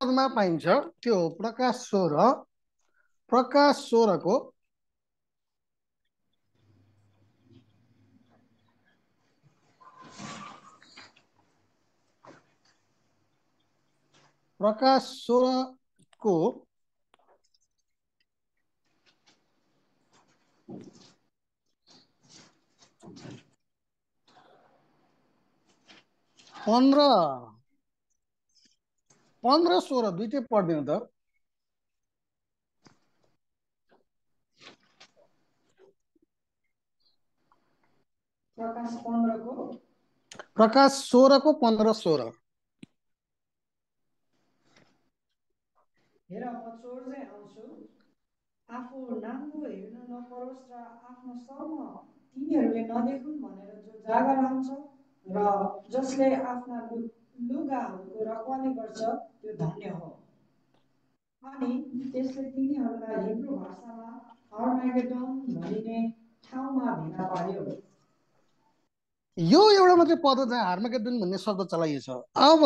पदमा पाइन्छ त्यो हो प्रकाश सोह्र प्रकाश सोह्रको प्रकाश सोह्रको पन्ध्र। पन्ध्र सोह्र दुइटै पढिदिनु त। प्रकाश सोह्रको पन्ध्र सोह्र। हेर म चोर चाहिँ आउँछु। आफू नाङ्गो हेर्नु नपरोस् र आफ्नो सर्म तिनीहरूले नदेखुन् भनेर जो जागा र जसले आफ्ना लुगाहरूको रखवाली गर्छ त्यो धन्य हो। अनि त्यसले तिनीहरूलाई हिब्रू भाषामा हर्मागेडोन भनिने ठाउँमा भेला पार्यो यो एउटा मात्रै पद चाहिँ हार्मागेडन भन्ने शब्द चलाइएछ अब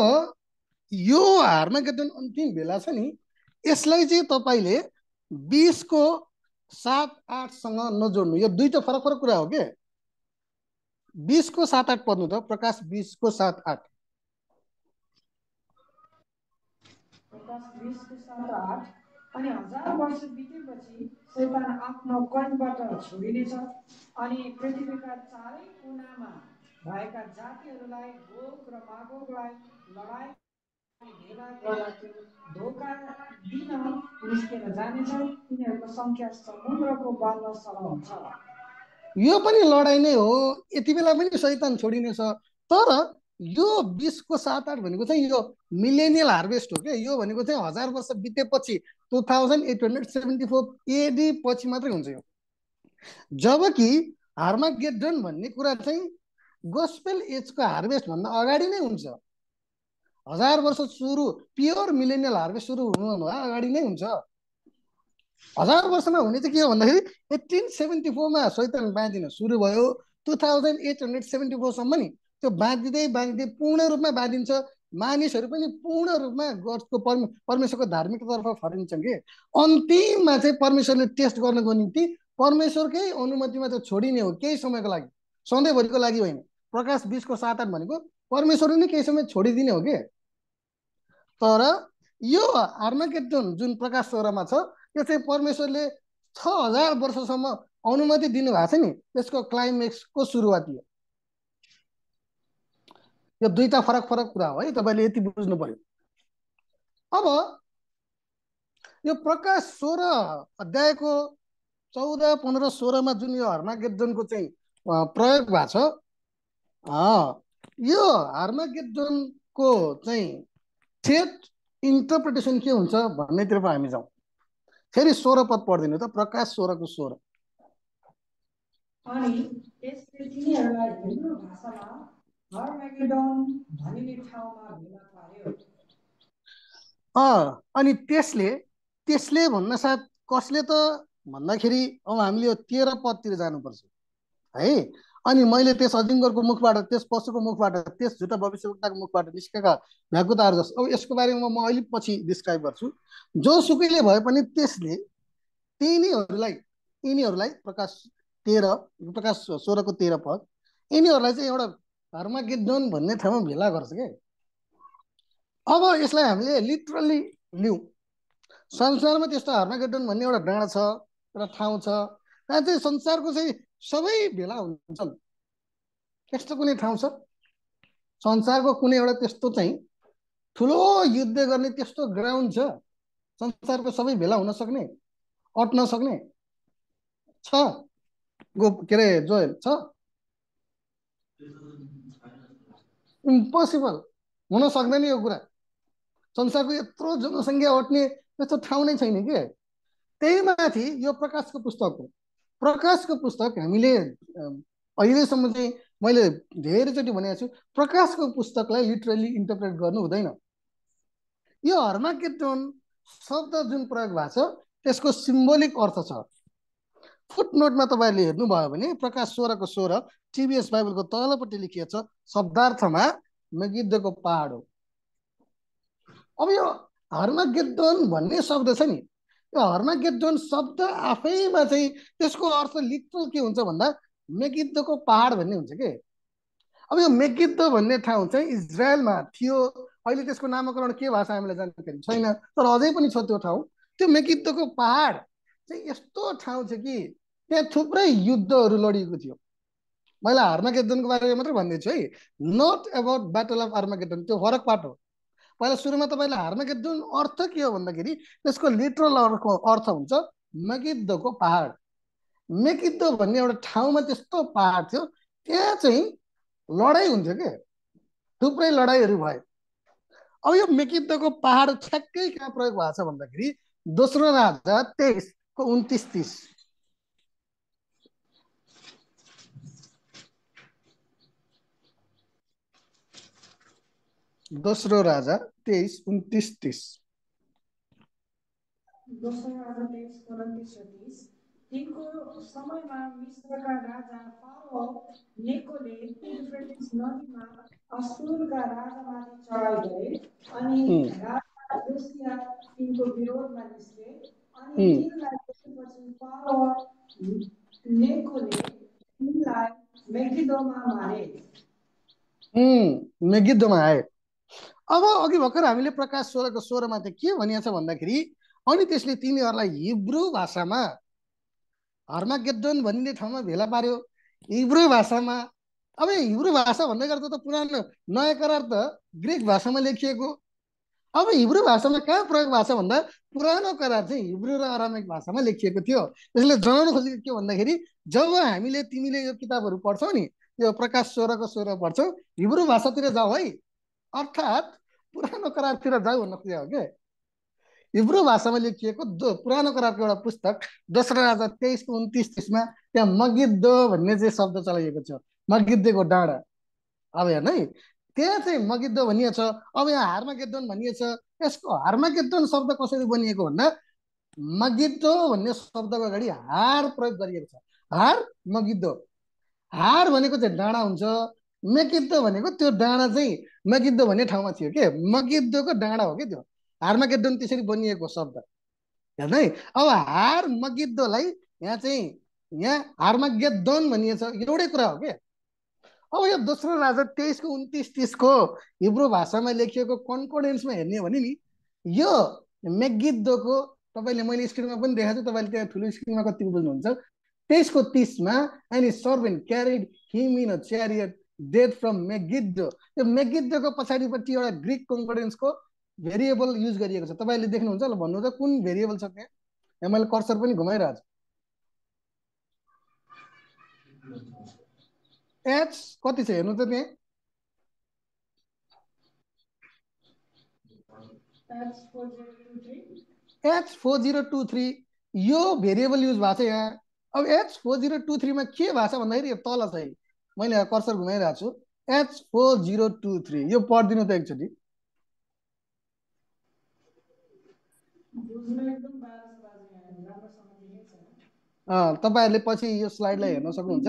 यो हार्मागेडन अन्तिम बेला छ नि यसलाई चाहिँ तपाईँले बिसको सात आठसँग नजोड्नु। यो दुईवटा फरक फरक कुरा हो के? बिसको सात आठ पढ्नु त प्रकाश बिसको सात आठ। प्रकाश बिसको सात आठ अनि हजार वर्ष बितेपछि शैतान आफ्नो कणबाट छोडिनेछ अनि पृथ्वीका चारै कुनामा भएका जातिहरूलाई गोग र मागोगलाई त्यो धोका दिन निस्केर जानेछ। तिनीहरूको सङ्ख्या समुद्रको सर हुन्छ। यो पनि लडाइँ नै हो। यति बेला पनि शैतान छोडिनेछ। तर यो बिसको सात आठ भनेको चाहिँ यो मिलेनियल हार्भेस्ट हो क्या? यो भनेको चाहिँ हजार वर्ष बितेपछि two thousand eight hundred seventy four AD पछि मात्रै हुन्छ यो। जबकि हार्मागेडन भन्ने कुरा चाहिँ गोस्पेल एजको हार्भेस्ट भन्दा अगाडि नै हुन्छ। हजार वर्ष सुरु प्योर मिलेनियल हार्भेस्ट सुरु हुनुभन्दा अगाडि नै हुन्छ। हजार वर्षमा हुने चाहिँ के हो भन्दाखेरि एट्टिन सेभेन्टी फोरमा शैतान बाँधिन सुरु भयो two thousand eight hundred seventy फोरसम्म नि त्यो बाँधिँदै बाँधिँदै पूर्ण रूपमा बाँधिन्छ। मानिसहरू पनि पूर्ण रूपमा गडको परमे परमेश्वरको धार्मिकतर्फ फरिन्छन् कि। अन्तिममा चाहिँ परमेश्वरले टेस्ट गर्नको निम्ति परमेश्वरकै अनुमतिमा चाहिँ छोडिने हो केही समयको लागि। सधैँभरिको लागि होइन। प्रकाश बिसको सात आठ भनेको परमेश्वरले नै केही समय छोडिदिने हो कि। तर यो आर्माकेटन जुन प्रकाश सोह्रमा छ यो चाहिँ परमेश्वरले छ हजार वर्षसम्म अनुमति दिनुभएको छ नि। त्यसको क्लाइमेक्सको सुरुवात यो यो दुईटा फरक फरक कुरा हो है तपाईँले यति बुझ्नु पर्यो अब यो प्रकाश सोह्र अध्यायको चौध पन्ध्र सोह्रमा जुन यो हर्मागेद्धनको चाहिँ प्रयोग भएको छ यो हार्मागेद्धनको चाहिँ थेट इन्टरप्रिटेसन के हुन्छ भन्नेतिर हामी जाउँ। फेरि सोह्र पद पढिदिनु त प्रकाश सोह्रको सोह्र। अनि त्यसले त्यसले भन्न साथ कसले त भन्दाखेरि अब हामीले यो तेह्र पदतिर जानुपर्छ है? अनि मैले त्यस अजिङ्गरको मुखबाट त्यस पशुको मुखबाट त्यस झुटा भविष्यवक्ताको मुखबाट निस्केका भ्याकुताहरू जस्तो अब यसको बारेमा म अलिक पछि डिस्क्राइब गर्छु। जोसुकैले भए पनि त्यसले तिनीहरूलाई यिनीहरूलाई प्रकाश तेह्र प्रकाश सोह्रको तेह्र पद यिनीहरूलाई चाहिँ एउटा हर्मागेडोन भन्ने ठाउँमा भेला गर्छ क्या अब यसलाई हामीले लिटरल्ली लिउँ। संसारमा त्यस्तो हर्मागेडोन भन्ने एउटा डाँडा छ एउटा ठाउँ छ त्यहाँ चाहिँ संसारको चाहिँ सबै भेला हुन्छन्। त्यस्तो कुनै ठाउँ छ? संसारको कुनै एउटा त्यस्तो चाहिँ ठुलो युद्ध गर्ने त्यस्तो ग्राउन्ड छ संसारको सबै भेला हुन सक्ने अट्न सक्ने? छ। गो के अरे जोयल छ? इम्पोसिबल हुन सक्दैन यो कुरा। संसारको यत्रो जनसङ्ख्या अट्ने त्यस्तो ठाउँ नै छैन के? त्यही माथि यो प्रकाशको पुस्तक हो। प्रकाशको पुस्तक हामीले अहिलेसम्म चाहिँ मैले धेरैचोटि भनेको छु प्रकाशको पुस्तकलाई लिटरली इन्टरप्रेट गर्नु हुँदैन। यो हर्माकेटोन शब्द जुन प्रयोग भएको छ त्यसको सिम्बोलिक अर्थ छ। फुट नोटमा तपाईँहरूले हेर्नुभयो भने प्रकाश सोह्रको सोह्र टिबिएस बाइबलको तलपट्टि लेखिएको छ शब्दार्थमा मेगिद्धको पहाड हो। अब यो हर्मागेद्दोन भन्ने शब्द छ नि त्यो हर्मागेद्दोन शब्द आफैमा चाहिँ त्यसको अर्थ लिटरल के हुन्छ भन्दा मेगिद्धको पहाड भन्ने हुन्छ के? अब यो मेगिद्दो भन्ने ठाउँ चाहिँ इजरायलमा थियो अहिले त्यसको नामाकरण के भएको छ हामीलाई जानकारी छैन तर अझै पनि छ त्यो ठाउँ। त्यो मेगिद्धोको पहाड चाहिँ यस्तो ठाउँ छ कि त्यहाँ थुप्रै युद्धहरू लडिएको थियो। मैले हर्मागेद्दनको बारेमा मात्रै भन्दैछु है। Not about battle of Armageddon त्यो फरक पाठ हो। पहिला सुरुमा तपाईँले हार्मागेद्दोन अर्थ के हो भन्दाखेरि त्यसको लिटरल अर्थ अर्थ हुन्छ मगिद्धको पहाड। मेकिद्धो भन्ने एउटा ठाउँमा त्यस्तो पहाड थियो त्यहाँ चाहिँ लडाइँ हुन्थ्यो के? थुप्रै लडाइँहरू भयो अब यो मेकिद्धको पहाड ठ्याक्कै कहाँ प्रयोग भएको छ भन्दाखेरि दोस्रो राजा तेइसको उन्तिस तिस। दोस्रो राजा तेइस उन्तिस तिस। दोस्रो राजा तेइस उन्तिस र तिस। तिनको समयमा मिश्रका राजा फारो नेकोले युफ्रेटिस नदीमा असुरका राजामाथि चढाइ गरे अनि राजा जोसिया तिनको विरोधमा निस्के अनि तिनलाई त्यसपछि फारो नेकोले तिनलाई मेगिदोमा मारे। मेगिदोमा आए। अब अघि भर्खर हामीले प्रकाश सोह्रको सोह्रमा चाहिँ के भनिएको छ भन्दाखेरि अनि त्यसले तिमीहरूलाई हिब्रू भाषामा हर्मागेद्दोन भन्ने ठाउँमा भेला पार्यो। हिब्रू भाषामा अब हिब्रू भाषा भन्दै गर्दा त पुरानो नयाँ करार त ग्रिक भाषामा लेखिएको। अब हिब्रू भाषामा कहाँ प्रयोग भएको छ भन्दा पुरानो करार चाहिँ हिब्रू र अरामिक भाषामा लेखिएको थियो। त्यसले जनाउन खोजेको के भन्दाखेरि जब हामीले तिमीले यो किताबहरू पढ्छौ नि यो प्रकाश सोह्रको सोह्र पढ्छौ हिब्रू भाषातिर जाऊ है। अर्थात् पुरानो करारतिर जाऊ भन्न खोजेको हो क्या हिब्रू भाषामा लेखिएको दो पुरानो करारको एउटा पुस्तक दोस्रो राजा तेइसको उन्तिस तिसमा त्यहाँ मगिद्दो भन्ने चाहिँ शब्द चलाइएको छ मगिद्देको डाँडा अब हेर्न है त्यहाँ चाहिँ मगिद्दो भनिएको छ अब यहाँ हारमा गेद्दोन भनिएको छ यसको हारमा गेद्दोन शब्द कसरी बनिएको भन्दा मगिद्दो भन्ने शब्दको अगाडि हार प्रयोग गरिएको छ हार मगिद्दो हार भनेको चाहिँ डाँडा हुन्छ मेकिद्दो भनेको त्यो डाँडा चाहिँ मगिद्दो भन्ने ठाउँमा थियो के? मगिद्दोको डाँडा हो कि त्यो? हारमागेद्दोन त्यसरी बनिएको शब्द। हेर्नु है? अब हार मगिद्दोलाई यहाँ चाहिँ यहाँ हारमागेद्दोन भनिएको छ एउटै कुरा हो क्या अब यो दोस्रो राजा तेइसको उन्तिस तिसको हिब्रो भाषामा लेखिएको कन्फिडेन्समा हेर्ने हो भने नि यो मेगिद्दोको तपाईँले मैले स्क्रिनमा पनि देखाएको छु तपाईँले त्यहाँ ठुलो स्क्रिनमा कति बुझ्नुहुन्छ। तेइसको तिसमा any servant carried him in a chariot death from Megiddo त्यो मेगिद्दोको पछाडिपट्टि एउटा ग्रिक कन्फिडेन्सको भेरिएबल युज गरिएको छ। तपाईँले देख्नुहुन्छ ल भन्नु त कुन भेरिएबल छ त्यहाँ? यहाँ मैले कर्सर पनि घुमाइरहेको छु एच कति छ हेर्नु त त्यहाँ? H four zero two three. यो भेरिएबल युज भएको छ यहाँ। अब एच फोर जिरो टू थ्रीमा के भएको छ भन्दाखेरि यो तल छ मैले कर्सर घुमाइरहेको छु। H four zero two three यो पढिदिनु त एकचोटि। तपाईँहरूले पछि यो स्लाइडलाई हेर्न सक्नुहुन्छ।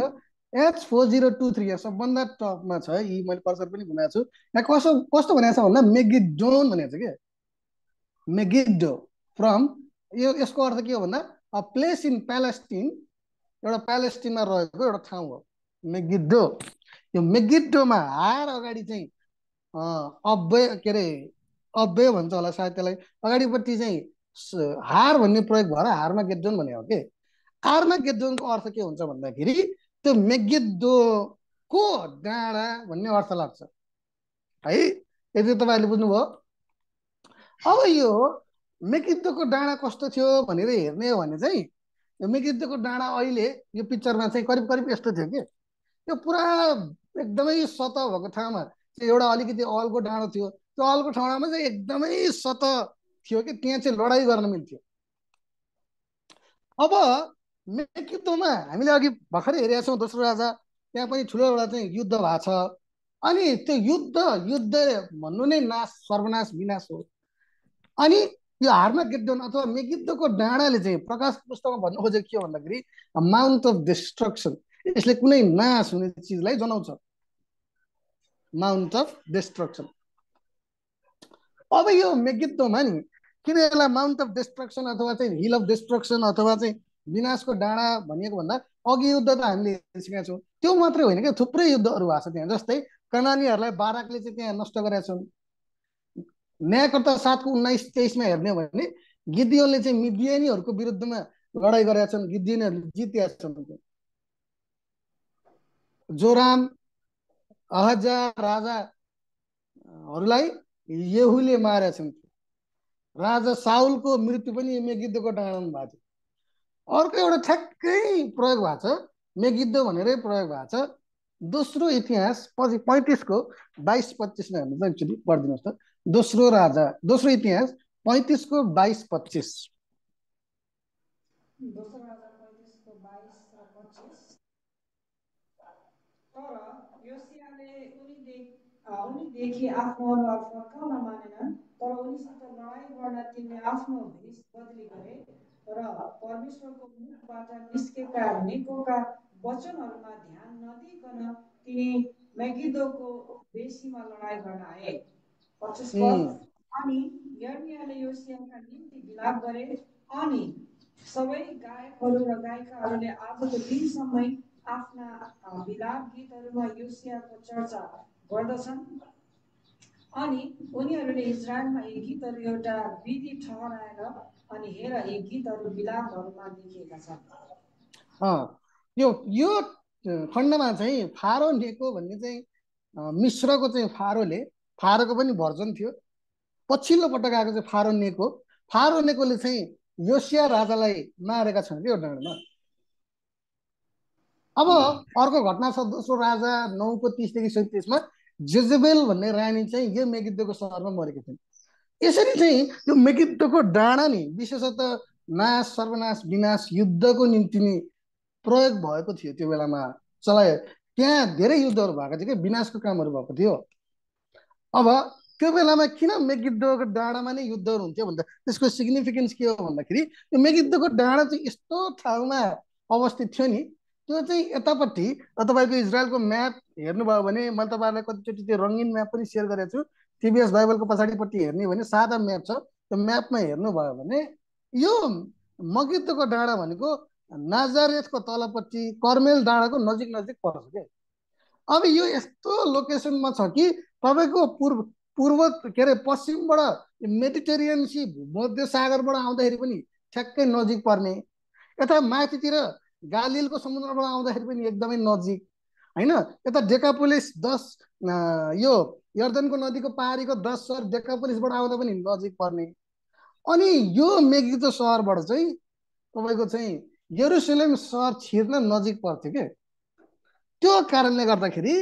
H four zero two three यहाँ सबभन्दा टपमा छ। है यी मैले कर्सर पनि घुमाएको छु। यहाँ कस्तो कस्तो भनेको छ भन्दा मेगिडोन भनेको छ क्या मेगिडो फ्रम यो यसको अर्थ के हो भन्दा? अ प्लेस इन प्यालेस्टिन एउटा प्यालेस्टिनमा रहेको एउटा ठाउँ हो। मेगिडो यो मेगिडोमा हार अगाडि चाहिँ अव्यय के अरे अव्यय भन्छ होला सायद त्यसलाई अगाडिपट्टि चाहिँ हार भन्ने प्रयोग भएर हारमा गेद्दोन भने हो कि? हारमा गेद्दोनको अर्थ के हुन्छ भन्दाखेरि त्यो मेगिद्दोको डाँडा भन्ने अर्थ लाग्छ। है यदि तपाईँहरूले बुझ्नुभयो। अब यो मेगिद्दोको डाँडा कस्तो थियो भनेर हेर्ने हो भने चाहिँ यो मेगिद्दोको डाँडा अहिले यो पिक्चरमा चाहिँ करिब करिब यस्तो थियो कि? यो पुरा एकदमै सतह भएको ठाउँमा एउटा अलिकति अलको डाँडो थियो। त्यो अलको ठाउँमा चाहिँ एकदमै सतह थियो कि त्यहाँ चाहिँ लडाइँ गर्न मिल्थ्यो। अब मेकितोमा हामीले अघि भर्खरै हेरेका छौँ दोस्रो राजा त्यहाँ पनि ठुलो एउटा चाहिँ युद्ध भएको छ। अनि त्यो युद्ध युद्ध भन्नु नै नाश सर्वनाश विनाश हो। अनि यो हारमा गेड्डोन अथवा मेगिद्धको डाँडाले चाहिँ प्रकाश पुस्तकमा भन्नु खोजेको के हो भन्दाखेरि माउन्ट अफ डिस्ट्रक्सन यसले कुनै नाश हुने चिजलाई जनाउँछ। माउन्ट अफ डिस्ट्रक्सन अब यो मेगिद्धोमा नि किन यसलाई माउन्ट अफ डिस्ट्रक्सन अथवा चाहिँ हिल अफ डिस्ट्रक्सन अथवा चाहिँ विनाशको डाँडा भनिएको भन्दा अघि युद्ध त हामीले हेरिसकेका छौँ। त्यो मात्रै होइन क्या थुप्रै युद्धहरू भएको छ त्यहाँ जस्तै कनानीहरूलाई बाराकले चाहिँ त्यहाँ नष्ट गरेका छन्। न्यायकर्ता सातको उन्नाइस तेइसमा हेर्ने हो भने गिद्दियोनले चाहिँ मिडियनीहरूको विरुद्धमा लडाइँ गरेका छन् गिद्दियनहरूले जितेका छन्। जोराम अहजा राजाहरूलाई येहुले मारेका छन्। राजा साउलको मृत्यु पनि मेगिद्धको डाँडामा भएको थियो। अर्को एउटा ठ्याक्कै प्रयोग भएको छ मेगिद्ध भनेरै प्रयोग भएको छ। दोस्रो इतिहास पछि पैँतिसको बाइस पच्चिसमा हेर्नु एकचोटि पढिदिनुहोस् त। दोस्रो राजा दोस्रो इतिहास पैँतिसको बाइस पच्चिस दोस्रो राजा पैँतिसको बाइस र पच्चिस तर योसियाले उनीदेखि आफ्नो अनुहार फर्काउन मानेनन् तर उनीसित लडाइँ गर्न तिनले आफ्नो भेष बदली गरे र परमेश्वरको मुखबाट निस्केका निकोका वचनहरूमा ध्यान नदिकन तिनी मेगिदोको बेसीमा लडाइँ गर्न आए। अनि यर्मियाले योसियाका निम्ति विलाप गरे अनि सबै गायकहरू र गायिकाहरूले आजको दिनसम्मै आफ्ना विलाप गीतहरूमा योसियाको चर्चा गर्दछन्। अनि उनीहरूले इजरायलमा यी गीतहरू एउटा विधि ठहराएर अनि हेर यी गीतहरू विलापहरूमा देखिएका छन्। यो यो खण्डमा चाहिँ फारो नेको भन्ने चाहिँ मिश्रको चाहिँ फारोले फारोको पनि भर्जन थियो। पछिल्लो पटक आएको चाहिँ फारो नेको। फारो नेकोले चाहिँ योसिया राजालाई मारेका छन् कि यो डाँडामा अब अर्को घटना छ दोस्रो राजा नौको तिसदेखि सैतिसमा। जेजेबेल भन्ने रानी चाहिँ यो मेगिद्धको सहरमा मरेकी थिइन्। यसरी चाहिँ यो मेगिद्धको डाँडा नि विशेषतः नाश सर्वनाश विनाश युद्धको निम्ति नि प्रयोग भएको थियो त्यो बेलामा। चलायो त्यहाँ धेरै युद्धहरू भएको थियो कि विनाशको कामहरू भएको थियो। अब त्यो बेलामा किन मेगिद्धको डाँडामा नै युद्धहरू हुन्थ्यो भन्दा त्यसको सिग्निफिकेन्स के हो भन्दाखेरि यो मेगिद्धको डाँडा चाहिँ यस्तो ठाउँमा अवस्थित थियो नि त्यो चाहिँ यतापट्टि तपाईँको इजरायलको म्याप हेर्नुभयो भने मैले तपाईँहरूलाई कतिचोटि त्यो रङ्गिन म्याप पनि सेयर गरेको छु। टिबिएस बाइबलको पछाडिपट्टि हेर्ने भने सादा म्याप छ। त्यो म्यापमा हेर्नुभयो भने यो मगिद्धको डाँडा भनेको नाजारेथको तलपट्टि कर्मेल डाँडाको नजिक नजिक पर्छ क्या अब यो यस्तो लोकेसनमा छ कि तपाईँको पूर्व पूर्व के अरे पश्चिमबाट मेडिटेरियन सी मध्य सागरबाट आउँदाखेरि पनि ठ्याक्कै नजिक पर्ने। यता माथितिर गालिलको समुद्रबाट आउँदाखेरि पनि एकदमै नजिक होइन? यता डेकापोलिस दस यो यर्दनको नदीको पारीको दस सहर डेकापोलिसबाट आउँदा पनि नजिक पर्ने। अनि यो मेगिदो सहरबाट चाहिँ तपाईँको चाहिँ यरुसलेम सहर छिर्न नजिक पर्थ्यो के? त्यो कारणले गर्दाखेरि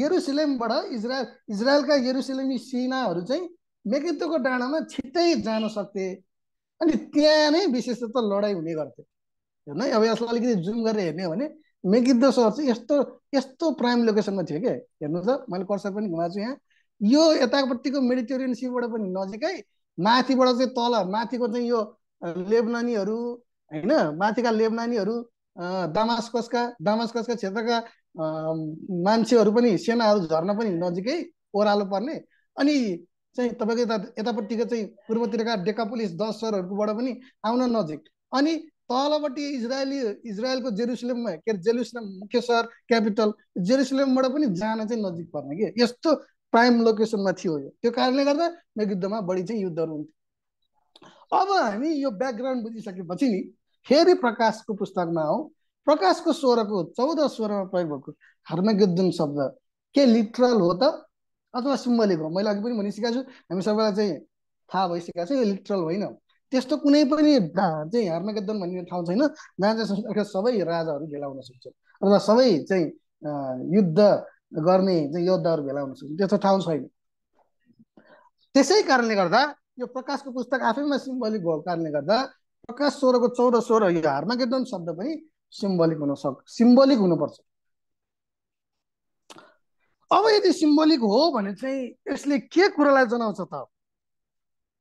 यरुसलेमबाट इजरायल इजरायलका यरुसलेमी सिनाहरू चाहिँ मेगिदोको डाँडामा छिट्टै जान सक्थे। अनि त्यहाँ नै विशेषतः लडाइँ हुने गर्थे हेर्नु है अब यसलाई अलिकति जुम गरेर हेर्ने हो भने मेगिद्दो सहर चाहिँ यस्तो यस्तो प्राइम लोकेसनमा थियो क्या हेर्नु त मैले कर्सर पनि घुमाएको छु यहाँ। यो यतापट्टिको मेडिटेरियन सीबाट पनि नजिकै माथिबाट चाहिँ तल माथिको चाहिँ यो लेबनानीहरू होइन? माथिका लेबनानीहरू दामास्कसका दामास्कसका क्षेत्रका मान्छेहरू पनि सेनाहरू झर्न पनि नजिकै ओह्रालो पर्ने। अनि चाहिँ तपाईँको यता यतापट्टिको चाहिँ पूर्वतिरका डेका पुलिस दस सहरहरूकोबाट पनि आउन नजिक। अनि तलपट्टि इजरायली इजरायलको जेरुसलेममा के अरे जेरुसलेम मुख्य सहर क्यापिटल जेरुसलेमबाट पनि जान चाहिँ नजिक पर्ने कि? यस्तो प्राइम लोकेसनमा थियो यो। त्यो कारणले गर्दा युद्धमा बढी चाहिँ युद्धहरू हुन्थ्यो। अब हामी यो ब्याकग्राउन्ड बुझिसकेपछि नि फेरि प्रकाशको पुस्तकमा आउँ। प्रकाशको स्वरको चौध स्वरमा प्रयोग भएको हर्मगुद्दुन शब्द। के लिटरल हो त? अथवा सिम्बलिक हो? मैले अघि पनि भनिसकेको छु। हामी सबैलाई चाहिँ थाहा भइसकेको छ यो लिटरल होइन। त्यस्तो कुनै पनि चाहिँ हार्मागेदन भन्ने ठाउँ छैन जहाँ चाहिँ सबै राजाहरू भेला हुन सक्छ अथवा सबै चाहिँ युद्ध गर्ने चाहिँ योद्धाहरू भेला हुन सक्छ त्यस्तो ठाउँ छैन। त्यसै कारणले गर्दा यो प्रकाशको पुस्तक आफैमा सिम्बलिक भएको कारणले गर्दा प्रकाश स्वरको चौध स्वर यो हार्मागेदन शब्द पनि सिम्बलिक हुन सक् सिम्बलिक हुनुपर्छ। अब यदि सिम्बोलिक हो भने चाहिँ यसले के कुरालाई जनाउँछ त?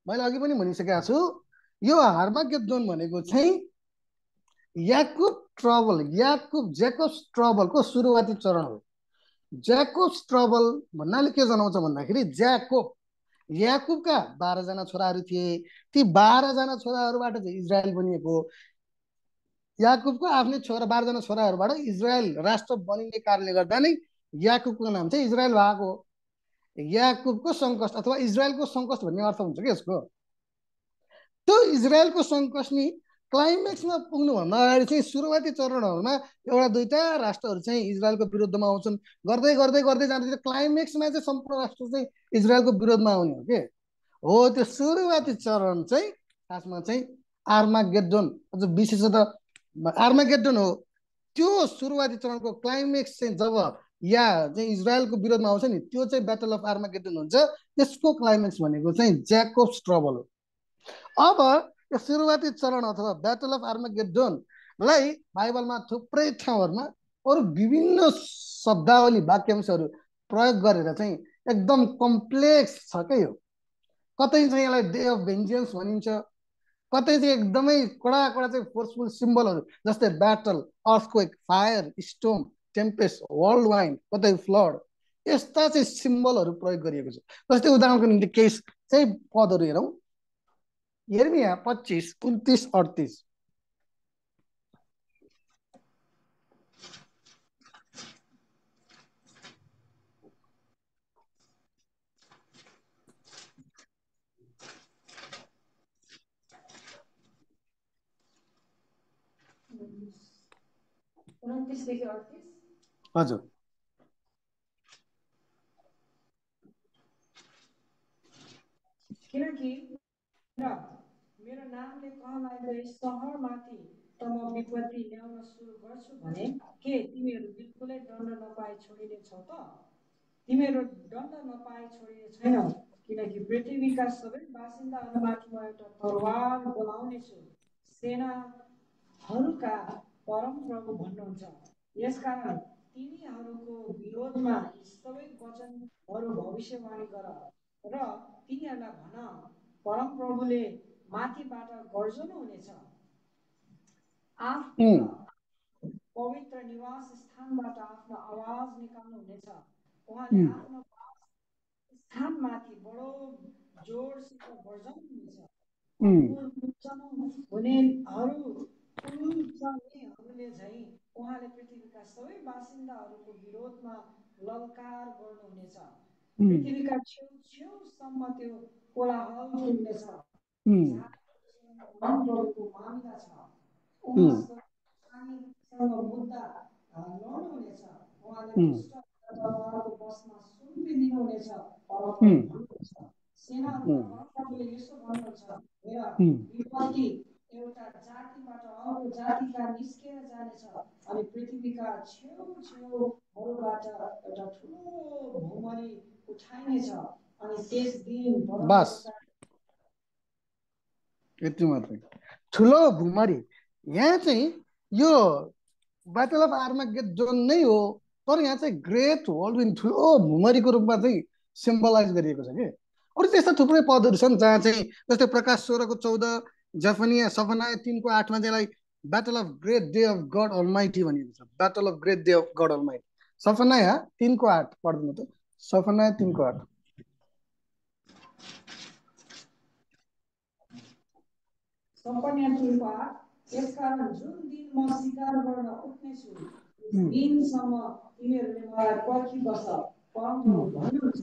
मैले अघि पनि भनिसकेको छु यो हार्मागेदोन भनेको चाहिँ याकुब ट्रबल याकुब ज्याकोब ट्रबलको सुरुवाती चरण हो। ज्याकोब ट्रबल भन्नाले के जनाउँछ भन्दाखेरि ज्याकोब याकुबका बाह्रजना छोराहरू थिए। ती बाह्रजना छोराहरूबाट चाहिँ इजरायल बनिएको। याकुबको आफ्नै छोरा बाह्रजना छोराहरूबाट इजरायल राष्ट्र बनिने कारणले गर्दा नै याकुबको नाम चाहिँ इजरायल भएको याकुबको सङ्कष्ट अथवा इजरायलको सङ्कष्ट भन्ने अर्थ हुन्छ कि यसको? त्यो इजरायलको सङ्कष्ट नि क्लाइमेक्समा पुग्नुभन्दा अगाडि चाहिँ सुरुवाती चरणहरूमा एउटा दुईवटा राष्ट्रहरू चाहिँ इजरायलको विरुद्धमा आउँछन्। गर्दै गर्दै गर्दै जाँदाखेरि क्लाइमेक्समा चाहिँ सम्पूर्ण राष्ट्र चाहिँ इजरायलको विरोधमा आउने हो कि? हो त्यो सुरुवाती चरण चाहिँ खासमा चाहिँ आर्मा गेडोन अझ विशेषतः आर्मा गेडोन हो। त्यो सुरुवाती चरणको क्लाइमेक्स चाहिँ जब या चाहिँ इजरायलको विरोधमा आउँछ नि त्यो चाहिँ ब्याटल अफ आर्मा गेडोन हुन्छ। त्यसको क्लाइमेक्स भनेको चाहिँ ज्याकोब स्ट्रबल हो। अब यो सुरुवाती चरण अथवा ब्याटल अफ आर्मागेडोनलाई बाइबलमा थुप्रै ठाउँहरूमा अरू विभिन्न शब्दावली वाक्यांशहरू प्रयोग गरेर चाहिँ एकदम कम्प्लेक्स छ क्या यो? कतै चाहिँ यसलाई डे अफ भेन्जियन्स भनिन्छ? कतै चाहिँ एकदमै कडा कडा चाहिँ फोर्सफुल सिम्बलहरू जस्तै battle earthquake fire storm tempest world wine कतै फ्लड यस्ता चाहिँ सिम्बलहरू प्रयोग गरिएको छ। जस्तै उदाहरणको निम्ति केस चाहिँ पदहरू हेरौँ। यर्मिया पच्चिस उन्तिस अडतिस हजुर। किनकि मेरो नामले कहलाएको यस सहरमाथि त म विपत्ति ल्याउन सुरु गर्छु भने के तिमीहरू बिल्कुलै दण्ड नपाए छोडिने छौ त? तिमीहरू दण्ड नपाए छोडिने छैनौ किनकि पृथ्वीका सबै बासिन्दाहरूमाथि म एउटा तरवार बोलाउनेछु सेनाहरूका परमप्रभु भन्नुहुन्छ। यसकारण तिनीहरूको विरोधमा सबै वचनहरू भविष्यवाणी गर र तिनीहरूलाई भन। परमप्रभुले माथिबाट गर्जनु हुनेछ। आफ्नो पवित्र निवास स्थानबाट आफ्नो आवाज निकाल्नु हुनेछ। उहाँले आफ्नो स्थानमाथि बडो जोडसित गर्जनु हुनेछ। हुनेहरू कुल्चनेहरूले झै उहाँले पृथ्वीका सबै बासिन्दाहरूको विरोधमा ललकार गर्नुहुनेछ पृथ्वीका छेउ छेउसम्म त्यो कोलाहल सुन्नेछ यसो भन्नुहुन्छ हेर विपत्ति एउटा जातिबाट अर्को जातिका अनि अनि दिन बस यति मात्रै। ठुलो भुमरी यहाँ चाहिँ यो ब्याटल अफ आर्मागेट जोन नै हो तर यहाँ चाहिँ ग्रेट वर्ल्ड विन ठुलो भुमरीको रूपमा चाहिँ सिम्बलाइज गरिएको छ कि। अरू त्यस्ता थुप्रै पदहरू छन् जहाँ चाहिँ जस्तै प्रकाश सोह्रको चौध जफनिया सफनाया तिनको आठमा चाहिँ battle of great day of God almighty भनिएको छ। Battle of great day of God almighty Zephaniah तिनको आठ पढ्दिनु त सफनाया तिनको आठ। यसकारण जुन दिन म शिकार गर्न उठ्नेछु दिनसम्म तिमीहरूले मलाई पर्खी बस परमप्रभु भन्नुहुन्छ।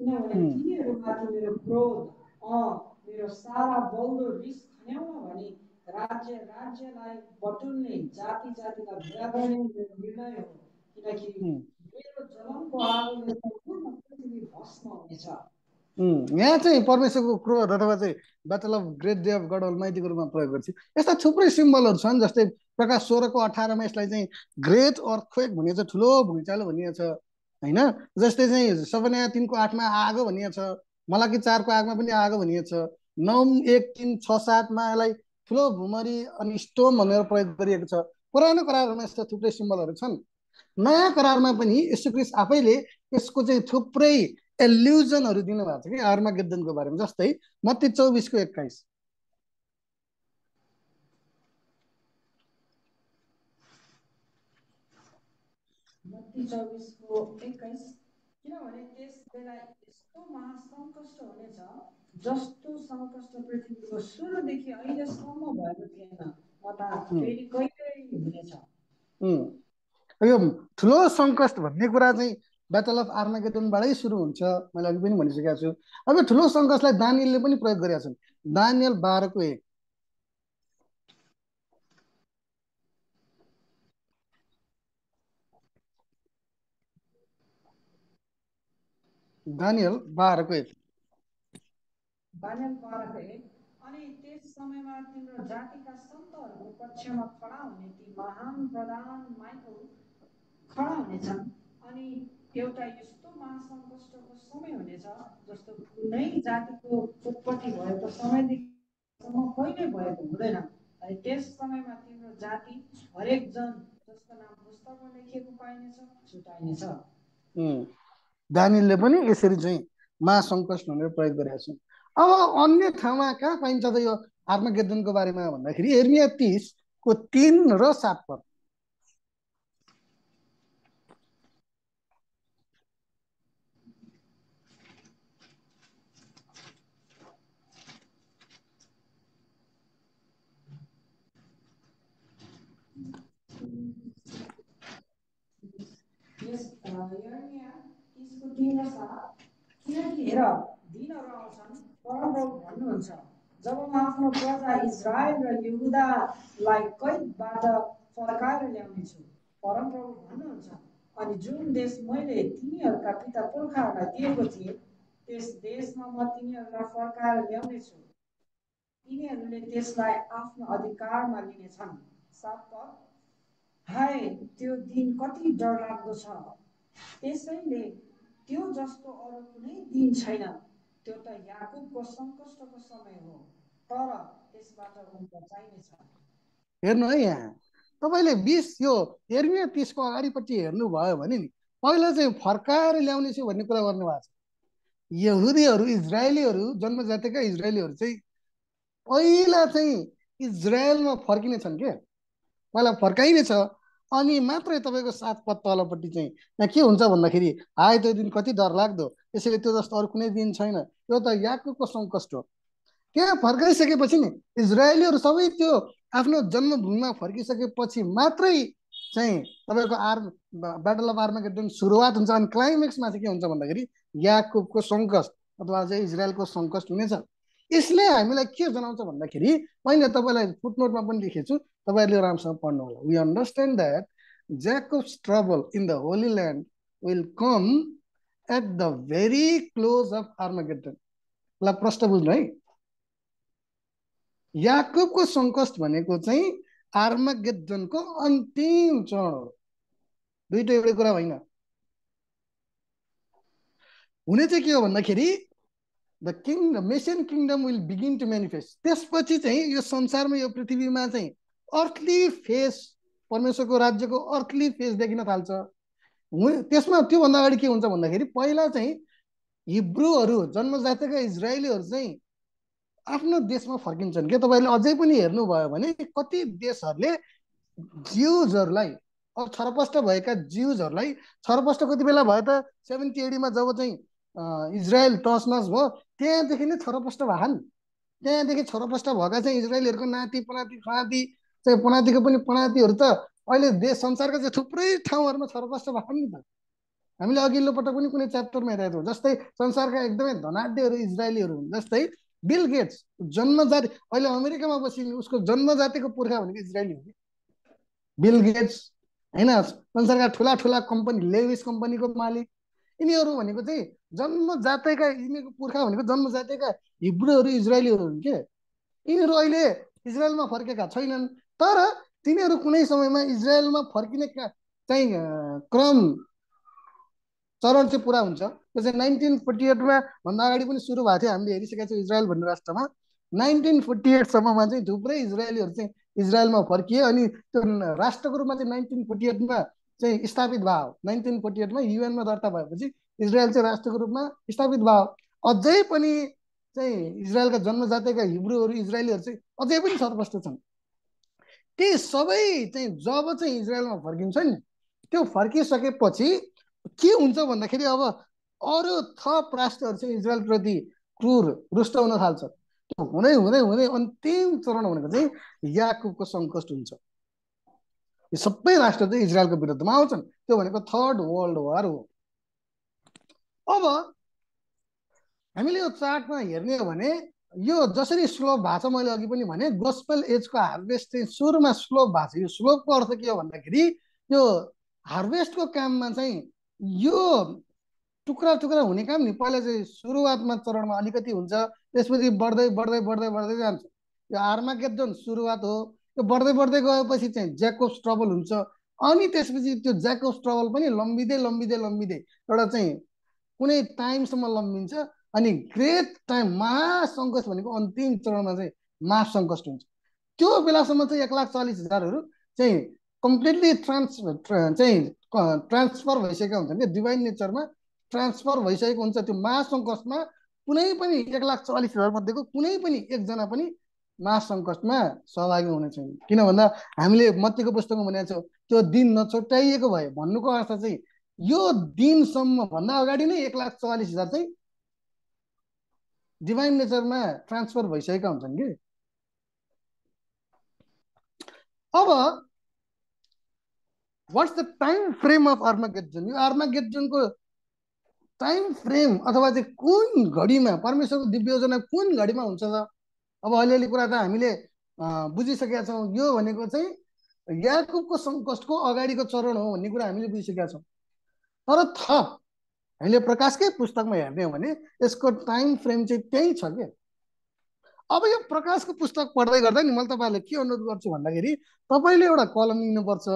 किनभने मेरो क्रोध अँ मेरो सारा बल्दो रिस खन्याउन भने राज्य राज्यलाई बटुल्ने जाति जातिलाई भेला गर्ने मेरो निर्णय हो। किनकि मेरो आगोले सम्पूर्ण पृथ्वी भस्म हुनेछ। यहाँ चाहिँ परमेश्वरको क्रोध अथवा चाहिँ battle of great day of God अलमाइटीको रूपमा प्रयोग गर्छ। यस्ता थुप्रै सिम्बलहरू छन् जस्तै प्रकाश सोह्रको अठारमा यसलाई चाहिँ ग्रेट अर्थक्वेक भनिएको छ ठुलो भुइँचालो भनिएको छ होइन? जस्तै चाहिँ सबैनयाँ तिनको आठमा आगो भनिएको छ मलाकी चारको आगमा पनि आगो भनिएको छ नौ एक तिन छ सातमा यसलाई ठुलो भुमरी अनि स्टोम भनेर प्रयोग गरिएको छ। पुरानो करारमा यस्ता थुप्रै सिम्बलहरू छन्। नयाँ करारमा पनि यसुक्रिस आफैले यसको चाहिँ थुप्रै एल्युजनहरू दिनुभएको छ कि? आर्मागेद्दनको बारेमा जस्तै मत्ती चौबिसको एक्काइस। किनभने त्यस बेला यस्तो महासङ्कष्ट हुनेछ जस्तो सङ्कष्ट पृथ्वीको सुरुदेखि अहिलेसम्म भएको थिएन। अर्थात् फेरि कहिल्यै हुनेछ। यो ठुलो सङ्कष्ट भन्ने कुरा चाहिँ ब्याटल अफ आर्मागेटनबाटै सुरु हुन्छ। मैले अघि पनि भनिसकेको छु। अब ठुलो सङ्कष्टलाई दानियलले पनि प्रयोग गरेका छन्। दानियल बाह्रको एक। दानियल बाह्रको एक। दानियल बाह्रको एक। अनि त्यस समयमा तिम्रो जातिका सन्तहरूको पक्षमा खडा हुने ती महान प्रधान माइकल खडा हुनेछन्। अनि एउटा यस्तो महासङ्कष्टको समय हुनेछ जस्तो कुनै जातिको उत्पत्ति भएको समयदेखिसम्म कहिले भएको हुँदैन। अनि त्यस समयमा तिम्रो जाति हरेक जन जसको नाम पुस्तकमा लेखिएको पाइनेछ छुटाइनेछ। दानिलले पनि यसरी चाहिँ महासङ्कष्ट भनेर प्रयोग गरेका छन्। अब अन्य ठाउँमा कहाँ पाइन्छ त यो आत्मगेदनको बारेमा भन्दाखेरि एर्मिया तिसको तिन र सात पद। हेर दिनहरू आउँछन् परमप्रभु भन्नुहुन्छ जब म आफ्नो प्रजा इजरायल र युहुदालाई कैदबाट फर्काएर ल्याउनेछु परमप्रभु भन्नुहुन्छ अनि जुन देश मैले तिनीहरूका पिता पुर्खाहरूलाई दिएको थिएँ त्यस देशमा म तिनीहरूलाई फर्काएर ल्याउनेछु तिनीहरूले त्यसलाई आफ्नो अधिकारमा लिनेछन् सात हाय त्यो दिन कति डरलाग्दो छ। त्यसैले त्यो जस्तो अरू कुनै दिन छैन। त्यो त याकुबको सङ्कष्टको समय हो तर त्यसबाट ऊ बचाइनेछ हेर्नु है यहाँ तपाईँले बिस यो एर्मिया तिसको अगाडिपट्टि हेर्नुभयो भने नि पहिला चाहिँ फर्काएर ल्याउने छु भन्ने कुरा गर्नुभएको छ। यहुदीहरू इजरायलीहरू जन्मजातिका इजरायलीहरू चाहिँ पहिला चाहिँ इजरायलमा फर्किने छन् के? पहिला फर्काइने छ अनि मात्रै तपाईँको सात पद तलपट्टि चाहिँ यहाँ के हुन्छ भन्दाखेरि हाय त्यो दिन कति डर लाग्दो? त्यसैले त्यो जस्तो अरू कुनै दिन छैन। यो त याकुबको सङ्कष्ट हो। त्यहाँ फर्काइसकेपछि नि इजरायलीहरू सबै त्यो आफ्नो जन्मभूमिमा फर्किसकेपछि मात्रै चाहिँ तपाईँको आर ब्याटल अफ आर्मा एकदम सुरुवात हुन्छ। अनि क्लाइमेक्समा चाहिँ के हुन्छ भन्दाखेरि याकुबको सङ्कष्ट अथवा चाहिँ इजरायलको सङ्कष्ट हुनेछ। यसले हामीलाई के जनाउँछ भन्दाखेरि मैले तपाईँलाई फुटनोटमा पनि लेखेको छु तपाईँहरूले राम्रोसँग पढ्नु होला we understand that Jacob's trouble in the holy land will come at the very close of Armageddon ल प्रश्न बुझ्नु है? याकुबको सङ्कष्ट भनेको चाहिँ आर्मागेडनको अन्तिम चरण हो। दुइटै एउटै कुरा होइन। हुने चाहिँ के हो भन्दाखेरि the king Messianic kingdom will begin to manifest त्यसपछि चाहिँ यो संसारमा यो पृथ्वीमा चाहिँ अर्थली फेस परमेश्वरको राज्यको अर्थली फेस देखिन थाल्छ। त्यसमा त्योभन्दा अगाडि के हुन्छ भन्दाखेरि पहिला चाहिँ हिब्रूहरू जन्मजातका इजरायलीहरू चाहिँ आफ्नो देशमा फर्किन्छन्। के तपाईँहरूले अझै पनि हेर्नुभयो भने कति देशहरूले जिउजहरूलाई अब छरपष्ट भएका जिउजहरूलाई छरपष्ट कति बेला भयो त सेभेन्टी एडीमा जब चाहिँ इजरायल टसनस भयो त्यहाँदेखि नै छरपष्ट भएका नि त्यहाँदेखि छरपष्ट भएका चाहिँ इजरायलहरूको नाति पनाति खनाति चाहिँ पनातिको पनि पनातिहरू त अहिले देश संसारका चाहिँ थुप्रै ठाउँहरूमा छरपष्ट भएको नि त। हामीले अघिल्लो पटक पनि कुनै च्याप्टरमा हेरेको थियौँ जस्तै संसारका एकदमै धनाढ्यहरू इजरायलीहरू हुन् जस्तै बिल गेट्स जन्मजाति अहिले अमेरिकामा बसी उसको जन्मजातिको पुर्खा भनेको इजरायली हो कि बिल गेट्स होइन संसारका ठुला ठुला कम्पनी लेविस कम्पनीको मालिक यिनीहरू भनेको चाहिँ जन्मजातका यिनीहरूको पुर्खा भनेको जन्मजातका हिब्रूहरू इजरायलीहरू हुन् के? यिनीहरू अहिले इजरायलमा फर्केका छैनन् तर तिनीहरू कुनै समयमा इजरायलमा फर्किने चाहिँ क्रम चरण चाहिँ पुरा हुन्छ। त्यो चाहिँ नाइन्टिन फोर्टी एटमा भन्दा अगाडि पनि सुरु भएको थियो हामीले हेरिसकेका छौँ इजरायल भन्ने राष्ट्रमा। नाइन्टिन फोर्टी एटसम्ममा चाहिँ थुप्रै इजरायलीहरू चाहिँ इजरायलमा फर्किए अनि त्यो राष्ट्रको रूपमा चाहिँ नाइन्टिन फोर्टी एटमा चाहिँ स्थापित भयो। नाइन्टिन फोर्टी एटमा युएनमा दर्ता भएपछि इजरायल चाहिँ राष्ट्रको रूपमा स्थापित भयो। अझै पनि चाहिँ इजरायलका जन्मजातिका हिब्रूहरू इजरायलीहरू चाहिँ अझै पनि सर्वस्त छन्। ती सबै चाहिँ जब चाहिँ इजरायलमा फर्किन्छ नि त्यो फर्किसकेपछि के हुन्छ भन्दाखेरि अब अरू थप राष्ट्रहरू चाहिँ इजरायलप्रति क्रुर रुष्ट हुन थाल्छ। त्यो हुँदै हुँदै हुँदै अन्तिम चरण भनेको चाहिँ याकुबको सङ्कष्ट हुन्छ। यो सबै राष्ट्र चाहिँ इजरायलको विरुद्धमा आउँछन्। त्यो भनेको थर्ड वर्ल्ड वार हो। अब हामीले यो चार्टमा हेर्ने हो भने यो जसरी स्लोप भएको छ मैले अघि पनि भने गोस्पेल एजको हार्भेस्ट चाहिँ सुरुमा स्लोप भएको छ यो स्लोपको अर्थ के हो भन्दाखेरि यो हार्भेस्टको काममा चाहिँ यो टुक्रा टुक्रा हुने काम नि पहिला चाहिँ सुरुवातमा चरणमा अलिकति हुन्छ त्यसपछि बढ्दै बढ्दै बढ्दै बढ्दै जान्छ। यो आर्माकेट जुन सुरुवात हो त्यो बढ्दै बढ्दै गएपछि चाहिँ ज्याकोस ट्रबल हुन्छ। अनि त्यसपछि त्यो ज्याकोस ट्रबल पनि लम्बिँदै लम्बिँदै लम्बिँदै एउटा चाहिँ कुनै टाइमसम्म लम्बिन्छ अनि ग्रेट टाइम महासङ्कट भनेको अन्तिम चरणमा चाहिँ महासङ्कष्ट हुन्छ। त्यो बेलासम्म चाहिँ एक लाख चालिस हजारहरू चाहिँ कम्प्लिटली ट्रान्स चाहिँ ट्रान्सफर भइसकेका हुन्छन् क्या। डिभाइन नेचरमा ट्रान्सफर भइसकेको हुन्छ त्यो महासङ्कष्टमा। कुनै पनि एक लाख चालिस हजार मध्येको कुनै पनि एकजना पनि महासङ्कष्टमा सहभागी हुने छैन। किन भन्दा हामीले मत्यको पुस्तकमा भनेको छौँ त्यो दिन नछोट्याइएको भए भन्नुको अर्थ चाहिँ यो दिनसम्म भन्दा अगाडि नै एक लाख चौवालिस हजार चाहिँ डिभाइन नेचरमा ट्रान्सफर भइसकेका हुन्छन् कि? अब what's the time frame of Armageddon यो आर्मागेटजनको टाइम फ्रेम अथवा चाहिँ कुन घडीमा परमेश्वरको दिव्य योजना कुन घडीमा हुन्छ त? अब अलिअलि कुरा त हामीले बुझिसकेका छौँ। यो भनेको चाहिँ याकुबको सङ्कष्टको अगाडिको चरण हो भन्ने कुरा हामीले बुझिसकेका छौँ। तर थप हामीले प्रकाशकै पुस्तकमा हेर्ने हो भने यसको टाइम फ्रेम चाहिँ त्यही छ क्या अब यो प्रकाशको पुस्तक पढ्दै गर्दा नि मैले तपाईँहरूलाई के अनुरोध गर्छु भन्दाखेरि तपाईँले एउटा कलम लिनुपर्छ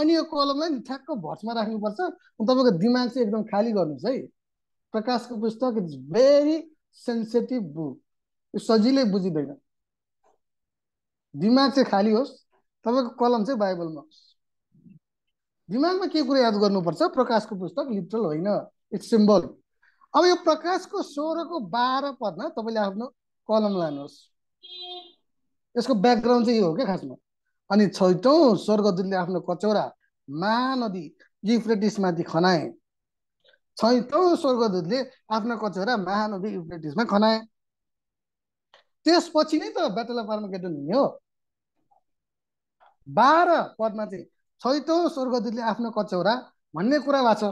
अनि यो कलमलाई नि ठ्याक्क भर्समा राख्नुपर्छ। तपाईँको दिमाग चाहिँ एकदम खाली गर्नुहोस् है। प्रकाशको पुस्तक इट्स भेरी सेन्सिटिभ बुक। यो सजिलै बुझिँदैन। दिमाग चाहिँ खाली होस् तपाईँको कलम चाहिँ बाइबलमा होस्। दिमागमा के कुरा याद गर्नुपर्छ? प्रकाशको पुस्तक लिटरल होइन इट्स सिम्बल अब यो प्रकाशको सोह्रको बाह्र पदमा तपाईँले आफ्नो कलम लानुहोस्। यसको ब्याकग्राउन्ड चाहिँ यो हो क्या खासमा। अनि छैटौँ स्वर्गदूतले आफ्नो कचौरा महानदी युफ्रेटिसमाथि खनाए। छैटौँ स्वर्गदूतले आफ्नो कचौरा महानदी युफ्रेटिसमा खनाए। त्यसपछि नै त ब्याटल अफ आर्मागेडन हुने हो। बाह्र पदमा चाहिँ छैटौँ स्वर्गदूतले आफ्नो कचौरा भन्ने कुरा भएको छ।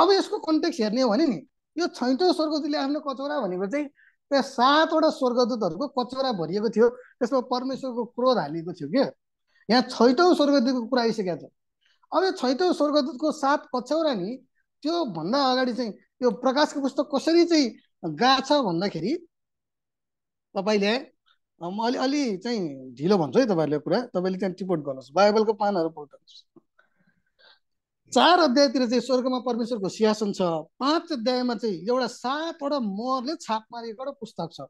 अब यसको कन्टेक्स हेर्ने हो भने नि यो छैटौँ स्वर्गदूतले आफ्नो कचौरा भनेको चाहिँ त्यहाँ सातवटा स्वर्गदूतहरूको कचौरा भरिएको थियो। त्यसमा परमेश्वरको क्रोध हालिएको थियो क्या। यहाँ छैटौँ स्वर्गदूतको कुरा आइसकेको छ। अब यो छैटौँ स्वर्गदूतको सात कचौरा नि त्योभन्दा अगाडि चाहिँ यो प्रकाशको पुस्तक कसरी चाहिँ गाछ भन्दाखेरि तपाईँले अलि अलि चाहिँ ढिलो भन्छु है तपाईँहरूले कुरा। तपाईँले त्यहाँ टिपोट गर्नुहोस्। बाइबलको पानहरू पल्टाउनुहोस् चार अध्यायतिर चाहिँ स्वर्गमा परमेश्वरको सिंहासन छ। पाँच अध्यायमा चाहिँ एउटा सातवटा मोहरले छाप मारिएको एउटा पुस्तक छ।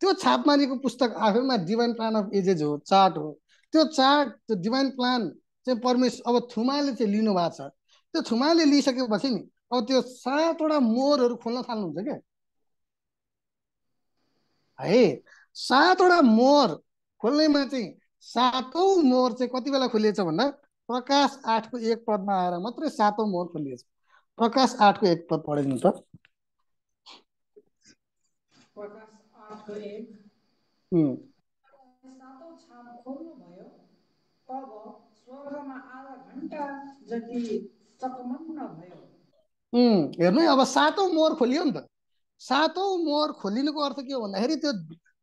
त्यो छाप मारिएको पुस्तक आफैमा डिभाइन प्लान अफ एजेज हो चार्ट हो। त्यो चार्ट त्यो डिभाइन प्लान चाहिँ परमेश्वर अब थुमाले चाहिँ लिनु भएको छ। त्यो थुमाले लिइसकेपछि नि अब त्यो सातवटा मोहरहरू खोल्न थाल्नुहुन्छ क्या। है सातवटा मोहर खोल्नेमा चाहिँ सातौँ मोहर चाहिँ कति बेला खोलिएछ भन्दा प्रकाश आठको एक पदमा आएर मात्रै सातौँ मोहर खोलिएछ। प्रकाश आठको एक पद पढिदिनु त। हेर्नु है अब सातौँ मोहर खोलियो नि त। सातौँ मोहर खोलिनुको अर्थ के हो भन्दाखेरि त्यो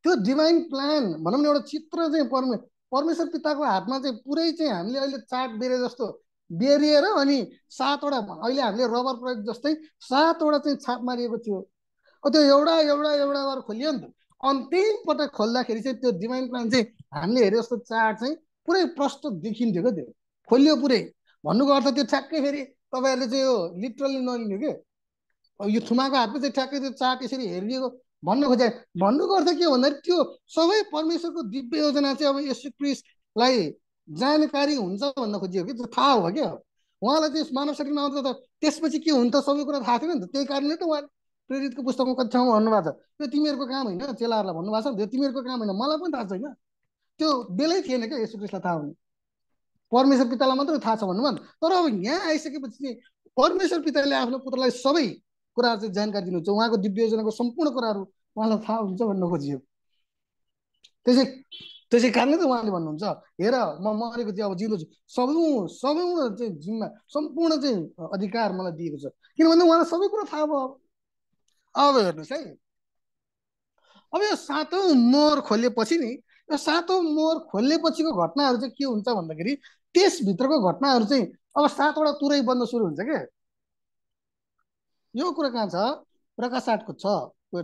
त्यो डिभाइन प्लान भनौँ न एउटा चित्र चाहिँ पर्ने परमेश्वर पिताको हातमा चाहिँ पुरै चाहिँ हामीले अहिले चाट बेरे जस्तो बेरिएर अनि सातवटा अहिले हामीले रबर प्रयोग जस्तै सातवटा चाहिँ छाप मारिएको थियो। त्यो एउटा एउटा एउटा गरेर खोलियो नि त। अन्तिम पटक खोल्दाखेरि चाहिँ त्यो डिभाइन प्लान चाहिँ हामीले हेरे जस्तो चाट चाहिँ पुरै प्रष्ट देखिन्थ्यो क्या त्यो। खोलियो पुरै। भन्नुको अर्थ त्यो ठ्याक्कै फेरि तपाईँहरूले चाहिँ यो लिटरली नलिने के यो थुमाको हातमा चाहिँ ठ्याक्कै त्यो चाट यसरी हेरिदिएको भन्नु खोजे भन्नुको अर्थ के भन्दाखेरि त्यो सबै परमेश्वरको दिव्य योजना चाहिँ अब यसो क्रिस्टलाई जानकारी हुन्छ भन्न खोजियो कि? थाहा हो क्या? उहाँलाई चाहिँ मानव शरीरमा आउँछ त त्यसपछि के हुन्छ सबै कुरा थाहा थिएन नि त। त्यही कारणले त उहाँले प्रेरितको पुस्तकमा कति ठाउँमा भन्नुभएको छ। त्यो तिमीहरूको काम होइन चेलाहरूलाई भन्नुभएको छ। त्यो तिमीहरूको काम होइन। मलाई पनि थाहा छैन। त्यो बेलै थिएन क्या यसो क्रिस्टलाई थाहा हुने। परमेश्वर पितालाई मात्रै थाहा छ भन्नुभयो तर अब यहाँ आइसकेपछि परमेश्वर पिताले आफ्नो पुत्रलाई सबै कुराहरू चाहिँ जानकारी दिनुहुन्छ। उहाँको दिव्य योजनाको सम्पूर्ण कुराहरू उहाँलाई थाहा हुन्छ भन्न खोजियो। त्यसै त्यसै कारणले त उहाँले भन्नुहुन्छ हेर म मरेको चाहिँ अब जिउँदो छु। सबै सबैबाट चाहिँ जिम्मा सम्पूर्ण चाहिँ अधिकार मलाई दिएको छ। किनभने उहाँलाई सबै कुरो थाहा भयो। अब हेर्नुहोस् है। अब यो सातौँ मोहर खोलेपछि नि यो सातौँ मोहर खोल्नेपछिको घटनाहरू चाहिँ के हुन्छ भन्दाखेरि त्यसभित्रको घटनाहरू चाहिँ अब सातवटा तुरै बन्द सुरु हुन्छ क्या यो कुरा कहाँ छ? प्रकाश आठको छ।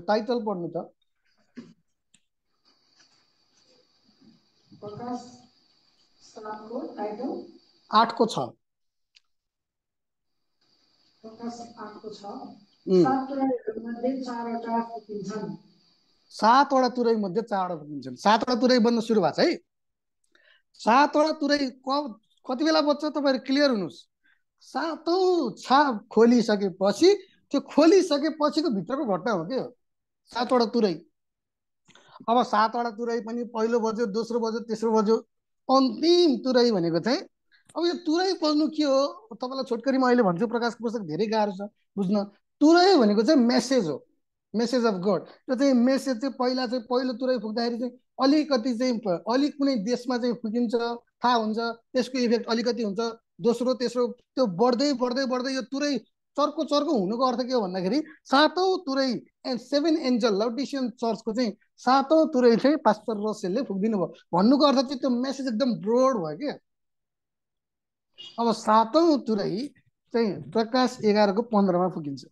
टाइटल पढ्नु त। आठको छ। सातवटा तुरै मध्ये चारवटा फुकिन्छन्। सातवटा तुरै बन्द सुरु भएको छ है। सातवटा तुरै कति बेला बच्छ तपाईँहरू क्लियर हुनुहोस्। सातौँ छाप खोलिसकेपछि त्यो खोलिसकेपछिको भित्रको घटना हो क्या सातवटा तुरै। अब सातवटा तुरै पनि पहिलो बज्यो दोस्रो बज्यो तेस्रो बज्यो अन्तिम तुरै भनेको चाहिँ अब यो तुरै पढ्नु के हो? तपाईँलाई छोटकरी म अहिले भन्छु प्रकाश पुस्तक धेरै गाह्रो छ बुझ्न। तुरै भनेको चाहिँ मेसेज हो मेसेज अफ गड त्यो चाहिँ मेसेज चाहिँ पहिला चाहिँ पहिलो तुरै फुक्दाखेरि चाहिँ अलिकति चाहिँ अलिक कुनै देशमा चाहिँ फुकिन्छ थाहा हुन्छ त्यसको इफेक्ट अलिकति हुन्छ दोस्रो तेस्रो त्यो बढ्दै बढ्दै बढ्दै यो तुरै चर्को चर्को हुनुको अर्थ के हो भन्दाखेरि सातौँ तुरै एन्ड सेभेन एन्जल लौटिसियन चर्चको चाहिँ सातौँ तुरै चाहिँ पास्टर रसेलले फुकिदिनु भयो। भन्नुको अर्थ चाहिँ त्यो मेसेज एकदम ब्रोड भयो क्या। अब सातौँ तुरै चाहिँ प्रकाश एघारको पन्ध्रमा फुकिन्छ।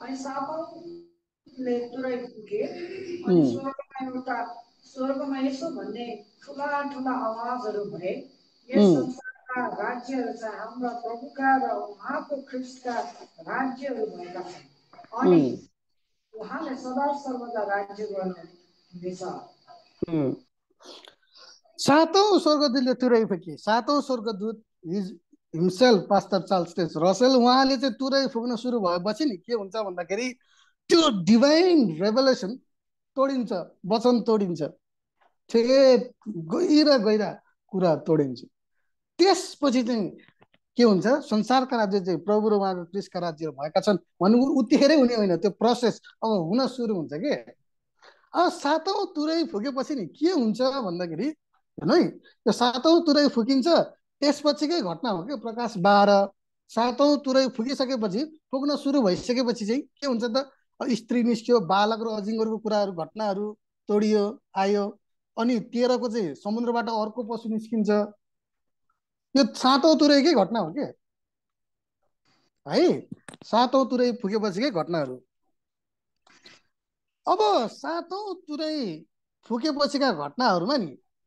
अनि सातौँले तुरै फुके। अनि स्वर्गमा एउटा स्वर्गमा यसो भन्ने ठुला ठुला आवाजहरू भए यस संसारका राज्यहरू चाहिँ हाम्रा प्रभुका र उहाँको ख्रिस्टका राज्यहरू भएका छन्। अनि उहाँले सदा सर्वदा राज्य गर्नुहुनेछ सातौँ स्वर्गदूतले तुरै फुके। सातौँ स्वर्गदूत हिमसेल्फ पास्टर चार्ल्स रसेल उहाँले चाहिँ तुरै फुक्न सुरु भएपछि नि के हुन्छ भन्दाखेरि त्यो डिभाइन रेभलेसन तोडिन्छ वचन तोडिन्छ। ठेट गहिरा गहिरा कुरा तोडिन्छ। त्यसपछि चाहिँ के हुन्छ? संसारका राज्य चाहिँ प्रभु र उहाँको क्रिसका राज्यहरू भएका छन् भन्नु उतिखेरै हुने होइन। त्यो प्रोसेस अब हुन सुरु हुन्छ कि? अब सातौँ तुरै फुकेपछि नि के हुन्छ भन्दाखेरि हेर्नु है त्यो सातौँ तुरै फुकिन्छ त्यसपछिकै घटना हो क्या प्रकाश बाह्र। सातौँ तुरै फुकिसकेपछि फुक्न सुरु भइसकेपछि चाहिँ के हुन्छ त? स्त्री निस्क्यो बालक र अजिङ्गरको कुराहरू घटनाहरू तोडियो आयो। अनि तेह्रको चाहिँ समुद्रबाट अर्को पशु निस्किन्छ। यो सातौँ तुरैकै घटना हो के? है सातौँ तुरै फुकेपछिकै घटनाहरू? अब सातौँ तुरै फुकेपछिका घटनाहरूमा नि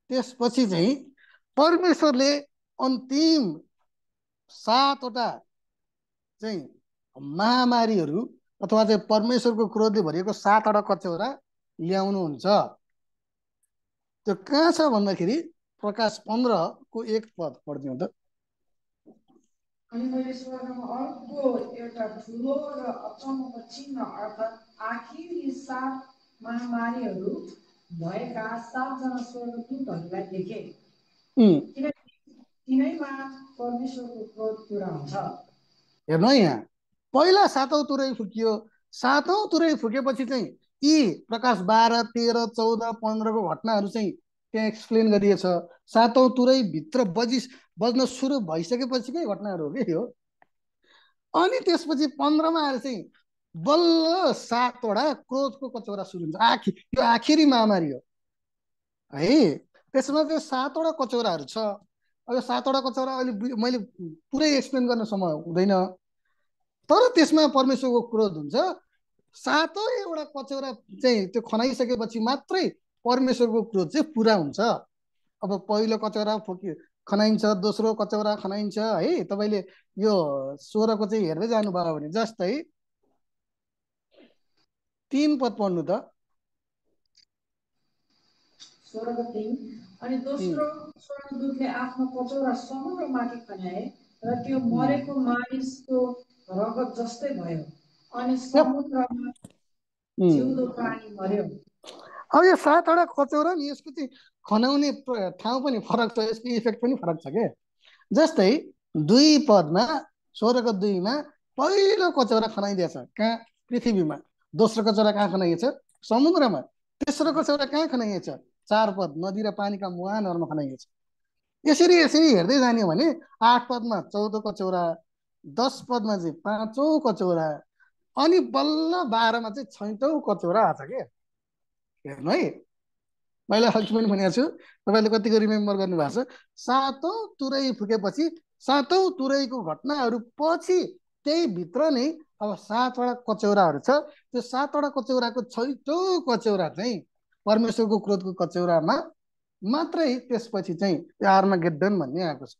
त्यसपछि चाहिँ परमेश्वरले अन्तिम सातवटा चाहिँ महामारीहरू अथवा चाहिँ परमेश्वरको क्रोधले भरिएको सातवटा कचौरा ल्याउनुहुन्छ। त्यो कहाँ छ भन्दाखेरि प्रकाश पन्ध्रको एक पद पढिदिउँ त अनि मैले स्वर्गमा अर्को एउटा ठुलो र अचम्मको चिन्ह अर्थात् आखिरी सात महामारीहरू भएका सातजना स्वर्गदूतहरूलाई देखे। किनकि तिनैमा परमेश्वरको क्रोध पुरा हुन्छ। हेर्नु यहाँ। पहिला सातौँ तुरै फुकियो। सातौँ तुरै फुकेपछि चाहिँ यी प्रकाश बाह्र तेह्र चौध पन्ध्रको घटनाहरू चाहिँ त्यहाँ एक्सप्लेन गरिएछ। सातौँ तुरै भित्र बजि बज्न सुरु भइसकेपछिकै घटनाहरू हो कि यो। अनि त्यसपछि पन्ध्रमा आएर चाहिँ बल्ल सातवटा क्रोधको कचौरा सुरु हुन्छ। आखिर यो आखिरी महामारी हो। है त्यसमा चाहिँ सातवटा कचौराहरू छ। अब यो सातवटा कचौरा अहिले मैले पुरै एक्सप्लेन गर्न समय हुँदैन। तर त्यसमा परमेश्वरको क्रोध हुन्छ। सातौँ एउटा कचौरा चाहिँ त्यो खनाइसकेपछि मात्रै परमेश्वरको क्रोध चाहिँ पुरा हुन्छ। अब पहिलो कचौरा फुकि खनाइन्छ दोस्रो कचौरा खनाइन्छ है तपाईँले यो सोह्रको चाहिँ हेर्दै जानुभयो भने जस्तै तिन पद पढ्नु त। अनि दोस्रो स्वर्गदूतले आफ्नो कचौरा समुद्रमाथि खन्याए र त्यो मरेको मानिसको रगत जस्तै भयो। अनि समुद्रमा जिउँदो प्राणी मर्यो अब यो सातवटा कचौरा नि यसको चाहिँ खनाउने ठाउँ पनि फरक छ यसको इफेक्ट पनि फरक छ क्या जस्तै दुई पदमा स्वर्गको दुईमा पहिलो कचौरा खनाइदिएछ कहाँ? पृथ्वीमा। दोस्रो कचौरा कहाँ खनाइएछ? समुद्रमा। तेस्रो कचौरा कहाँ खनाइएछ? चार पद नदी र पानीका मुहानहरूमा खनाइएछ। यसरी यसरी हेर्दै जाने भने आठ पदमा चौध कचौरा दस पदमा चाहिँ पाँचौँ कचौरा अनि बल्ल बाह्रमा चाहिँ छैटौँ कचौरा आएको छ क्या हेर्नु है। मैले अघि पनि भनेको छु तपाईँले कतिको रिमेम्बर गर्नुभएको छ? सातौँ तुरै फुकेपछि सातौँ तुरैको घटनाहरू पछि त्यही भित्र नै अब सातवटा कचौराहरू छ। त्यो सातवटा कचौराको छैटौँ कचौरा चाहिँ परमेश्वरको क्रोधको कचौरामा मात्रै त्यसपछि चाहिँ त्यो आर्मा गेड्डन भन्ने आएको छ।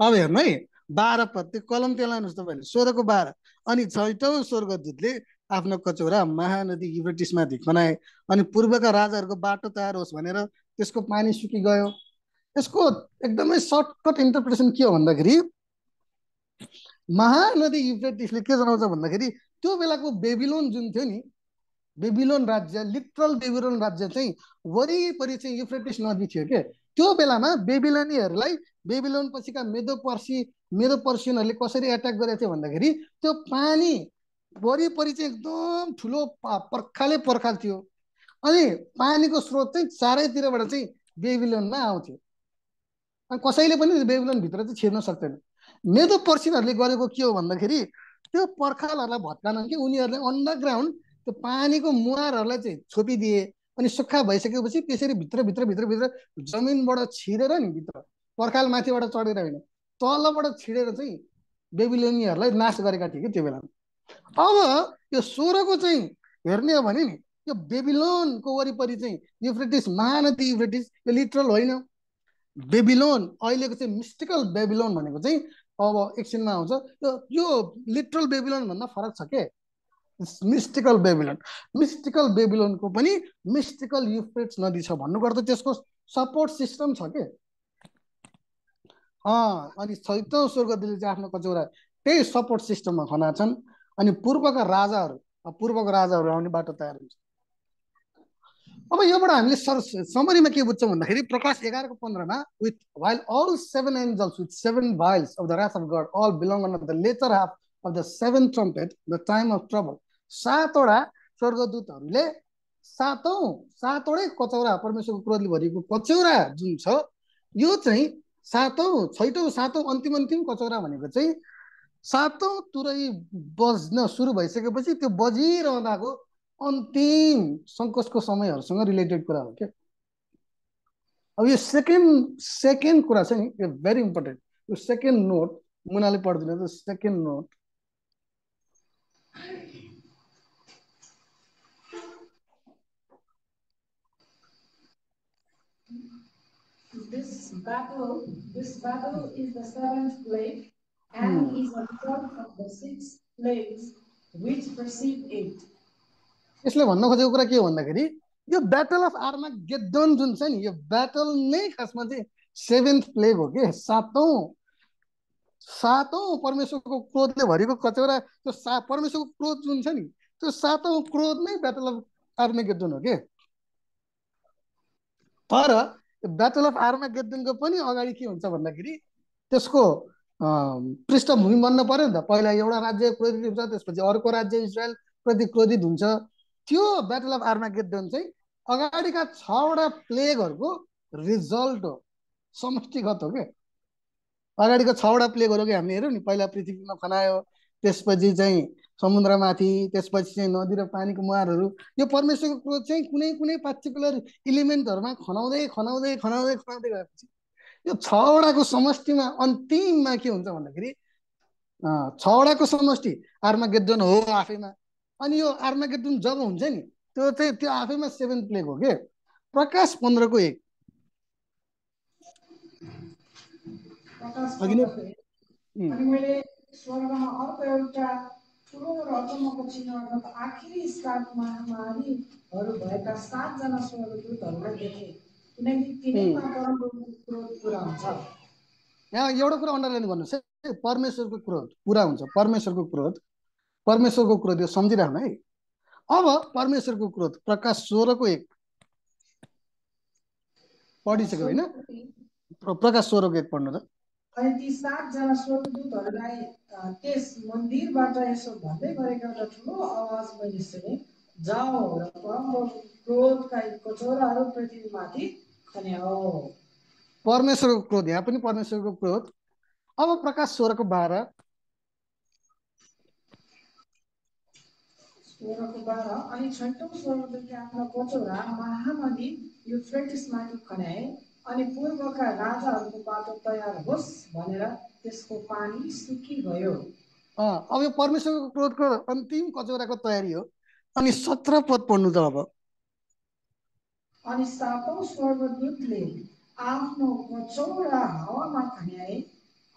अब हेर्नु है। बाह्र पद त्यो कलम त्यो लानुहोस् तपाईँले सोह्रको बाह्र। अनि छैटौँ स्वर्गदूतले आफ्नो कचौरा महानदी युब्रेटिसमाथि खनाए अनि पूर्वका राजाहरूको बाटो तयार होस् भनेर त्यसको पानी सुकिगयो यसको एकदमै सर्टकट इन्टरप्रिटेसन के हो भन्दाखेरि महानदी युफ्रेटिसले के जनाउँछ भन्दाखेरि त्यो बेलाको बेबिलोन जुन थियो नि बेबिलोन राज्य लिटरल बेबिलोन राज्य चाहिँ वरिपरि चाहिँ युफ्रेटिस नदी थियो के? त्यो बेलामा बेबिलोनीहरूलाई बेबिलोन पछिका मेदो मेदो पर्सियनहरूले कसरी एट्याक गरेको थियो भन्दाखेरि त्यो पानी वरिपरि चाहिँ एकदम ठुलो पर्खाले पर्खाल थियो। अनि पानीको स्रोत चाहिँ चारैतिरबाट चाहिँ बेबिलोनमा आउँथ्यो। अनि कसैले पनि बेबिलोनभित्र चाहिँ छिर्न सक्दैन। मेदो पर्सिनहरूले गरेको के हो भन्दाखेरि त्यो पर्खालहरूलाई भत्कान कि उनीहरूले अन्डरग्राउन्ड त्यो पानीको मुहारहरूलाई चाहिँ छोपिदिए अनि सुक्खा भइसकेपछि त्यसरी भित्र भित्र भित्र भित्र जमिनबाट छिरेर नि भित्र पर्खाल माथिबाट चढेर होइन। तलबाट छिरेर चाहिँ बेबिलोनीहरूलाई नाश गरेका थिए कि त्यो बेलामा। अब यो सोह्रको चाहिँ हेर्ने हो भने नि यो बेबिलोनको वरिपरि चाहिँ युफ्रेटिस महानदी युफ्रेटिस यो लिटरल होइन। बेबिलोन अहिलेको चाहिँ मिस्टिकल बेबिलोन भनेको चाहिँ अब एकछिनमा आउँछ। यो यो लिटरल बेबिलोन भन्दा फरक छ के? मिस्टिकल बेबिलोन। मिस्टिकल बेबिलोनको पनि मिस्टिकल युफ्रेट्स नदी छ भन्नु गर्दा त्यसको सपोर्ट सिस्टम छ के? अनि छैटौँ स्वर्गदूतले चाहिँ आफ्नो कचौरा त्यही सपोर्ट सिस्टममा खनाछन् अनि पूर्वका राजाहरू पूर्वको राजाहरू आउने बाटो तयार हुन्छ। अब योबाट हामीले सर समरीमा के बुझ्छौँ भन्दाखेरि प्रकाश एघारको पन्ध्रमा with while all seven angels with seven vials of the wrath of God all belong on the latter half of the seven trumpet the time of trouble सातवटा स्वर्गदूतहरूले सातौँ सातवटै कचौरा परमेश्वरको क्रोधले भरिएको कचौरा जुन छ यो चाहिँ सातौँ छैटौँ सातौँ अन्तिम अन्तिम कचौरा भनेको चाहिँ सातौँ तुरै बज्न सुरु भइसकेपछि त्यो बजिरहँदाको अन्तिम सङ्कोचको समयहरूसँग रिलेटेड कुरा हो क्या? अब यो सेकेन्ड सेकेन्ड कुरा छ नि यो भेरी इम्पोर्टेन्ट यो सेकेन्ड नोट मुनाले पढिदिनु second note. This battle, this battle is the seventh plague and hmm. is a result of the six plagues which precede it. यसले भन्न खोजेको कुरा के हो भन्दाखेरि यो ब्याटल अफ आर्मा गेडन जुन छ नि यो ब्याटल नै खासमा चाहिँ सेभेन्थ प्लेग हो कि सातौँ सातौँ परमेश्वरको क्रोधले भरिएको कतिवटा त्यो सा परमेश्वरको क्रोध जुन छ नि त्यो सातौँ क्रोध नै ब्याटल अफ आर्मा गेडन हो कि तर ब्याटल अफ आर्मा गेडनको पनि अगाडि के हुन्छ भन्दाखेरि त्यसको पृष्ठभूमि बन्न पर्यो नि त। पहिला एउटा राज्य क्रोधित हुन्छ त्यसपछि अर्को राज्य इजरायल प्रति क्रोधित हुन्छ। त्यो ब्याटल अफ आर्मा गेडन चाहिँ अगाडिका छवटा प्लेगहरूको रिजल्ट हो। समष्टिगत हो क्या अगाडिको छवटा प्लेगहरू कि हामीले हेऱ्यौँ नि पहिला पृथ्वीमा खनायो त्यसपछि चाहिँ समुद्रमाथि त्यसपछि चाहिँ नदी र पानीको मुहारहरू। यो परमेश्वरको क्रोध चाहिँ कुनै कुनै पार्टिकुलर इलिमेन्टहरूमा खनाउँदै खनाउँदै खनाउँदै खनाउँदै गएपछि यो छवटाको समष्टिमा अन्तिममा के हुन्छ भन्दाखेरि छवटाको समष्टि आर्मा गेद्दन हो आफैमा। अनि यो आर्मा गेद्दन जब हुन्छ नि त्यो चाहिँ त्यो आफैमा सेभेन प्लेग हो के? प्रकाश पन्ध्रको एक। मैले स्वर्गमा अर्को एउटा ठुलो र अचम्मको चिन्ह अर्थात् आखिरी महामारीहरू भएका सातजना स्वर्गदूतहरूलाई देखे। किनकि तिनीमा परमप्रभुको क्रोध पुरा हुन्छ। यहाँ एउटा कुरा अन्डरलाइन गर्नुहोस् है। परमेश्वरको क्रोध पुरा हुन्छ। परमेश्वरको क्रोध परमेश्वरको क्रोध यो सम्झिरहनु है। अब परमेश्वरको क्रोध प्रकाश सोह्रको एक। पढिसक्यो होइन? प्र- प्रकाश सोह्रको एक पढ्नु त। अनि ती सातजना स्वर्गदूतहरूलाई त्यस मन्दिरबाट यसो भन्दै गरेको एउटा ठुलो आवाज मैले सुने। जाओ र परमप्रभुको क्रोधका कचौराहरू पृथ्वीमाथि खन्याओ परमेश्वरको क्रोध यहाँ पनि परमेश्वरको क्रोध। अब प्रकाश सोह्रको बाह्र। सोह्रको बाह्र अनि छैटौँ स्वर्गदूतले आफ्नो कचौरा महानदी युफ्रेटिसमाथि खन्याए। अनि पूर्वका राजाहरूको बाटो तयार होस् भनेर त्यसको पानी सुकिगयो अँ, अब यो परमेश्वरको क्रोधको अन्तिम कचौराको तयारी हो। अनि सत्र पद पढ्नु त अब। अनि सातौँ स्वर्गदूतले आफ्नो कचौरा हावामा खन्याए।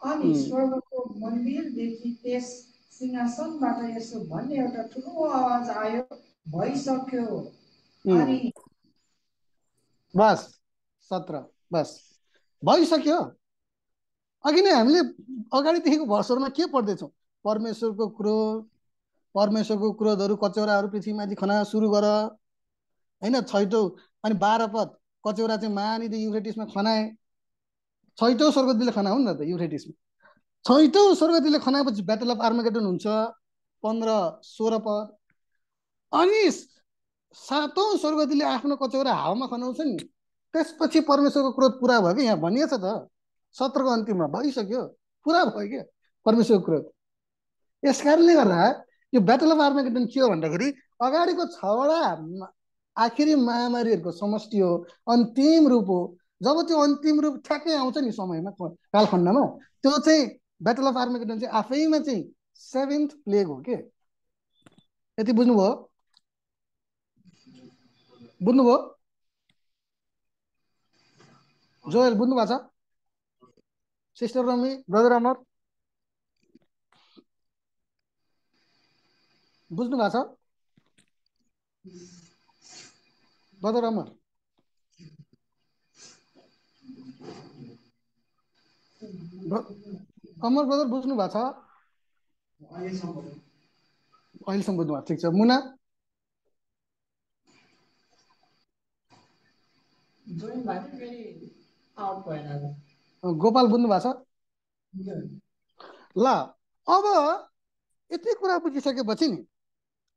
अनि। स्वर्गको मन्दिरदेखि त्यस सिंहासनबाट यसो भन्ने एउटा ठुलो आवाज आयो भइसक्यो। अनि बस सत्र। बस। भइसक्यो। अघि नै हामीले अगाडिदेखिको भर्सहरूमा के पढ्दैछौँ? परमेश्वरको क्रोध परमेश्वरको क्रोधहरू कचौराहरू पृथ्वीमाथि खना सुरु गर। होइन छैटौँ अनि बाह्र पद। कचौरा चाहिँ महानिधि युफ्रेटिसमा खनाए। छैटौँ स्वर्गदूतले खनाउ नि त युफ्रेटिसमा। छैटौँ स्वर्गदूतले खनाएपछि ब्याटल अफ आर्मागेडन हुन्छ। पन्ध्र सोह्र पद। अनि सातौँ स्वर्गदूतले आफ्नो कचौरा हावामा खनाउँछ नि। त्यसपछि परमेश्वरको क्रोध पुरा भयो कि? यहाँ भनिएछ त। सत्रको अन्तिममा भइसक्यो। पुरा भयो क्या परमेश्वरको क्रोध। यस कारणले गर्दा यो ब्याटल अफ आर्मागेडन के हो भन्दाखेरि अगाडिको छवटा आखिरी महामारीहरूको समष्टि हो अन्तिम रूप हो। जब त्यो अन्तिम रूप ठ्याक्कै आउँछ नि समयमा कालखण्डमा त्यो चाहिँ ब्याटल अफ आर्मागेडन चाहिँ आफैमा चाहिँ सेभेन्थ प्लेग हो के? यति बुझ्नुभयो? बुझ्नुभयो? जोयल बुझ्नु भएको छ सिस्टर रमी ब्रदर अमर बुझ्नु भएको छ ब्रदर अमर अमर ब्रदर बुझ्नु भएको छ अहिलेसम्म बुझ्नु भएको ठिक छ मुना जोइन भएको गोपाल बुझ्नु भएको छ? ल अब यति कुरा बुझिसकेपछि नि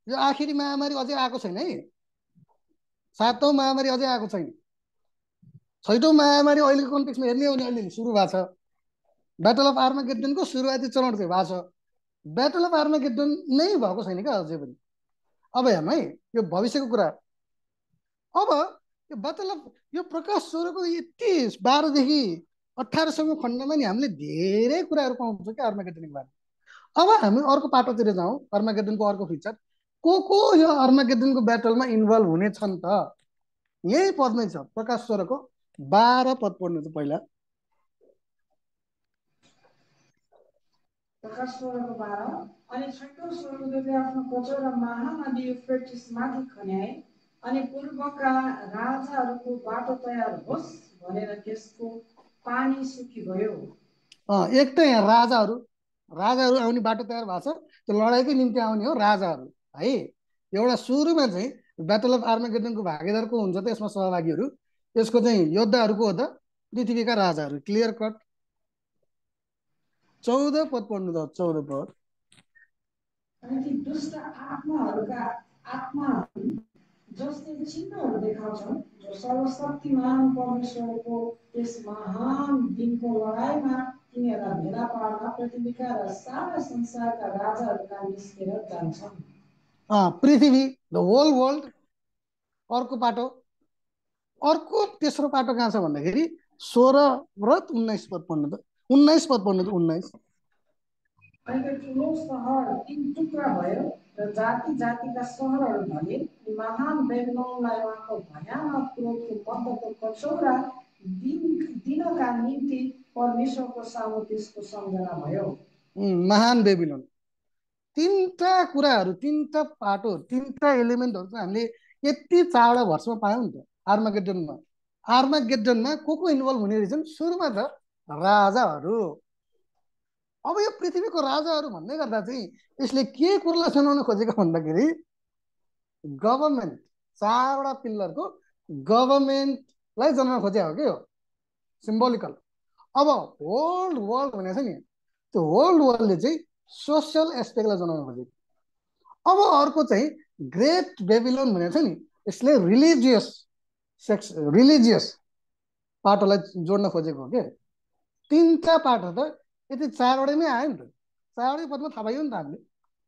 यो आखिरी महामारी अझै आएको छैन है। सातौँ महामारी अझै आएको छैन। छैटौँ महामारी अहिलेको कन्टेक्समा हेर्ने हो भने अलिअलि सुरु भएको छ। ब्याटल अफ आर्मागेड्डनको सुरुवाती चरण चाहिँ भएको छ। ब्याटल अफ आर्मागेड्डन नै भएको छैन क्या अझै पनि। अब हेर्नु है यो भविष्यको कुरा। अब यो अफ यो प्रकाश सोह्रको यति बाह्रदेखि अठारसम्म खण्डमा नि हामीले धेरै कुराहरू पाउँछौँ क्या अर्मागेडनको बारेमा। अब हामी अर्को पाटोतिर जाउँ अर्मागेडनको अर्को फिचर को को यो अर्मागेडनको ब्याटलमा इन्भल्भ हुने छन् त? यही पदमै छ प्रकाश स्वरको बाह्र पद पढ्नु त पहिला। प्रकाश सोह्रको बाह्र। अनि छैटौँ स्वर्गदूतले आफ्नो कचौरा महानदी युफ्रेटिसमाथि खन्याए। अनि पूर्वका राजाहरूको बाटो तयार होस् भनेर त्यसको पानी सुकिगयो अँ, एक त यहाँ राजाहरू राजाहरू आउने बाटो तयार भएको छ त्यो लडाइँकै निम्ति आउने हो राजाहरू है? एउटा सुरुमा चाहिँ ब्याटल अफ आर्मागेडनको भागीदार को हुन्छ त यसमा सहभागीहरू यसको चाहिँ योद्धाहरूको हो त पृथ्वीका राजाहरू क्लियर कट चौध पद पढ्नु त चौध पद। जसले चिन्हहरू देखाउँछन् जो सर्वशक्तिमान परमेश्वरको त्यस महान दिनको लडाइँमा तिनीहरूलाई भेला पार्न पृथ्वीका र सारा संसारका राजाहरूका निस्केर जान्छन्। पृथ्वी द होल वर्ल्ड अर्को पाटो अर्को तेस्रो पाटो कहाँ छ भन्दाखेरि सोह्र र उन्नाइस पद पढ्नु त उन्नाइस पद पढ्नु त उन्नाइस। त्यो ठुलो सहर तिन टुक्रा भयो र जाति जातिका सहरहरू भने महान बेबनोनलाई उहाँको भयानक क्रोधको मद्दतको कचौरा दिन दिनका निम्ति परमेश्वरको सामु त्यसको सम्झना भयो। महान बेबिलोन। तिनवटा कुराहरू तिनवटा पाटो तिनवटा एलिमेन्टहरू चाहिँ हामीले यति चारवटा भर्समा पायौँ नि त। आर्मागेडनमा आर्मागेडनमा को को इन्भल्भ हुने रहेछन्? सुरुमा त राजाहरू। अब यो पृथ्वीको राजाहरू भन्दै गर्दा चाहिँ यसले के कुरालाई सुनाउन खोजेको भन्दाखेरि गभर्मेन्ट चारवटा पिल्लरको गभर्मेन्टलाई जनाउन खोजे हो कि यो? सिम्बोलिकल अब होल्ड वर्ल्ड भनेको छ नि त्यो होल्ड वर्ल्डले चाहिँ सोसियल एस्पेक्टलाई जनाउन खोजेको अब अर्को चाहिँ ग्रेट बेबिलोन भनेको छ नि यसले रिलिजियस सेक्स रिलिजियस पाटोलाई जोड्न खोजेको हो कि? तिनवटा पाटो त यति चारवटैमै आयो नि त चारवटै पदमा थाहा पाइयो नि त हामीले।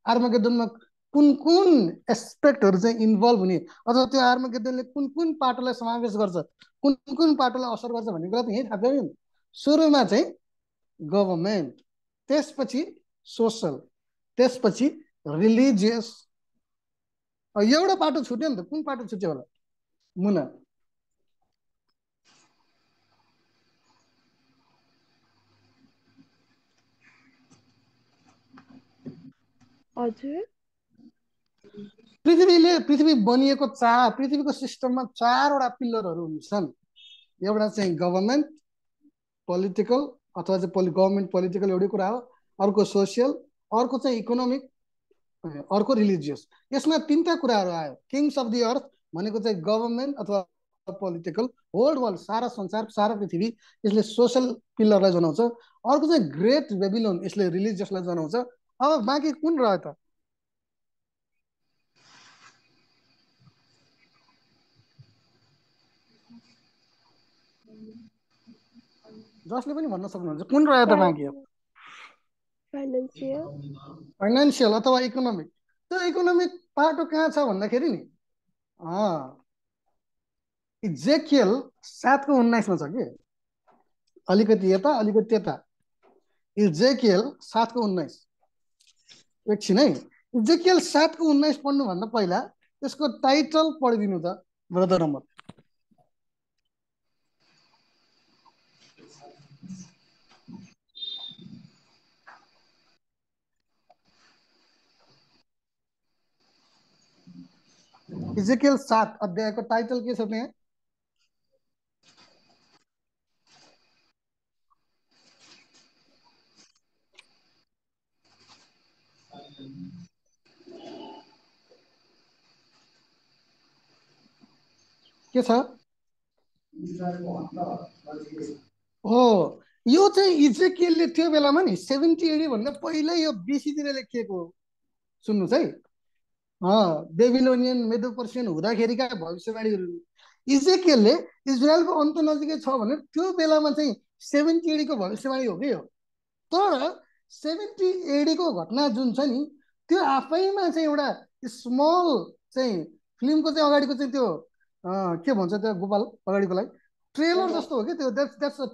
आर्मागेदनमा कुन कुन एस्पेक्टहरू चाहिँ इन्भल्भ हुने? अथवा त्यो आर्मागेदनले कुन कुन पाटोलाई समावेश गर्छ? कुन कुन पाटोलाई असर गर्छ भन्ने कुरा त यहीँ थाहा पाइयो नि सुरुमा चाहिँ गभर्मेन्ट त्यसपछि सोसल त्यसपछि रिलिजियस। एउटा पाटो छुट्यो नि त कुन पाटो छुट्यो होला? मुना। पृथ्वीले पृथ्वी बनिएको चार पृथ्वीको सिस्टममा चारवटा पिल्लरहरू हुन्छन्। एउटा चाहिँ गभर्मेन्ट पोलिटिकल अथवा चाहिँ पोलि गभर्मेन्ट पोलिटिकल एउटै कुरा हो। अर्को सोसियल अर्को चाहिँ इकोनोमिक अर्को रिलिजियस। यसमा तिनवटा कुराहरू आयो। किङ्स अफ दि अर्थ भनेको चाहिँ गभर्मेन्ट अथवा पोलिटिकल होल्ड वर्ल्ड सारा संसार सारा पृथ्वी यसले सोसियल पिल्लरलाई जनाउँछ। अर्को चाहिँ ग्रेट बेबिलोन यसले रिलिजियसलाई जनाउँछ। अब बाँकी कुन रह्यो त? जसले पनि भन्न सक्नुहुन्छ। कुन रह्यो त बाँकी हो फाइनेन्सियल अथवा इकोनोमिक त्यो इकोनोमिक पाटो कहाँ छ भन्दाखेरि नि? इजेकियल सातको उन्नाइसमा छ कि? अलिकति यता अलिकति त्यता। इजेकियल सातको उन्नाइस। एकछिन है इजेकियल सातको उन्नाइस पढ्नुभन्दा पहिला त्यसको टाइटल पढिदिनु त ब्रदर अमर इजेकियल सात अध्यायको टाइटल के के छ? हो यो चाहिँ इजेकियलले त्यो बेलामा नि सेभेन्टी एडी भन्दा पहिल्यै यो बिसीतिर लेखिएको हो सुन्नुहोस् है बेबिलोनियन मेडो पर्सियन हुँदाखेरिका भविष्यवाणीहरू। इजेकियलले इजरायलको अन्त नजिकै छ भने त्यो बेलामा चाहिँ सेभेन्टी एडीको भविष्यवाणी हो कि हो तर सेभेन्टी एडीको घटना जुन छ नि त्यो आफैमा चाहिँ एउटा स्मल चाहिँ फिल्मको चाहिँ अगाडिको चाहिँ त्यो के भन्छ त्यो गोपाल अगाडिकोलाई ट्रेलर जस्तो हो कि त्यो? द्याट्स द्याट्स अ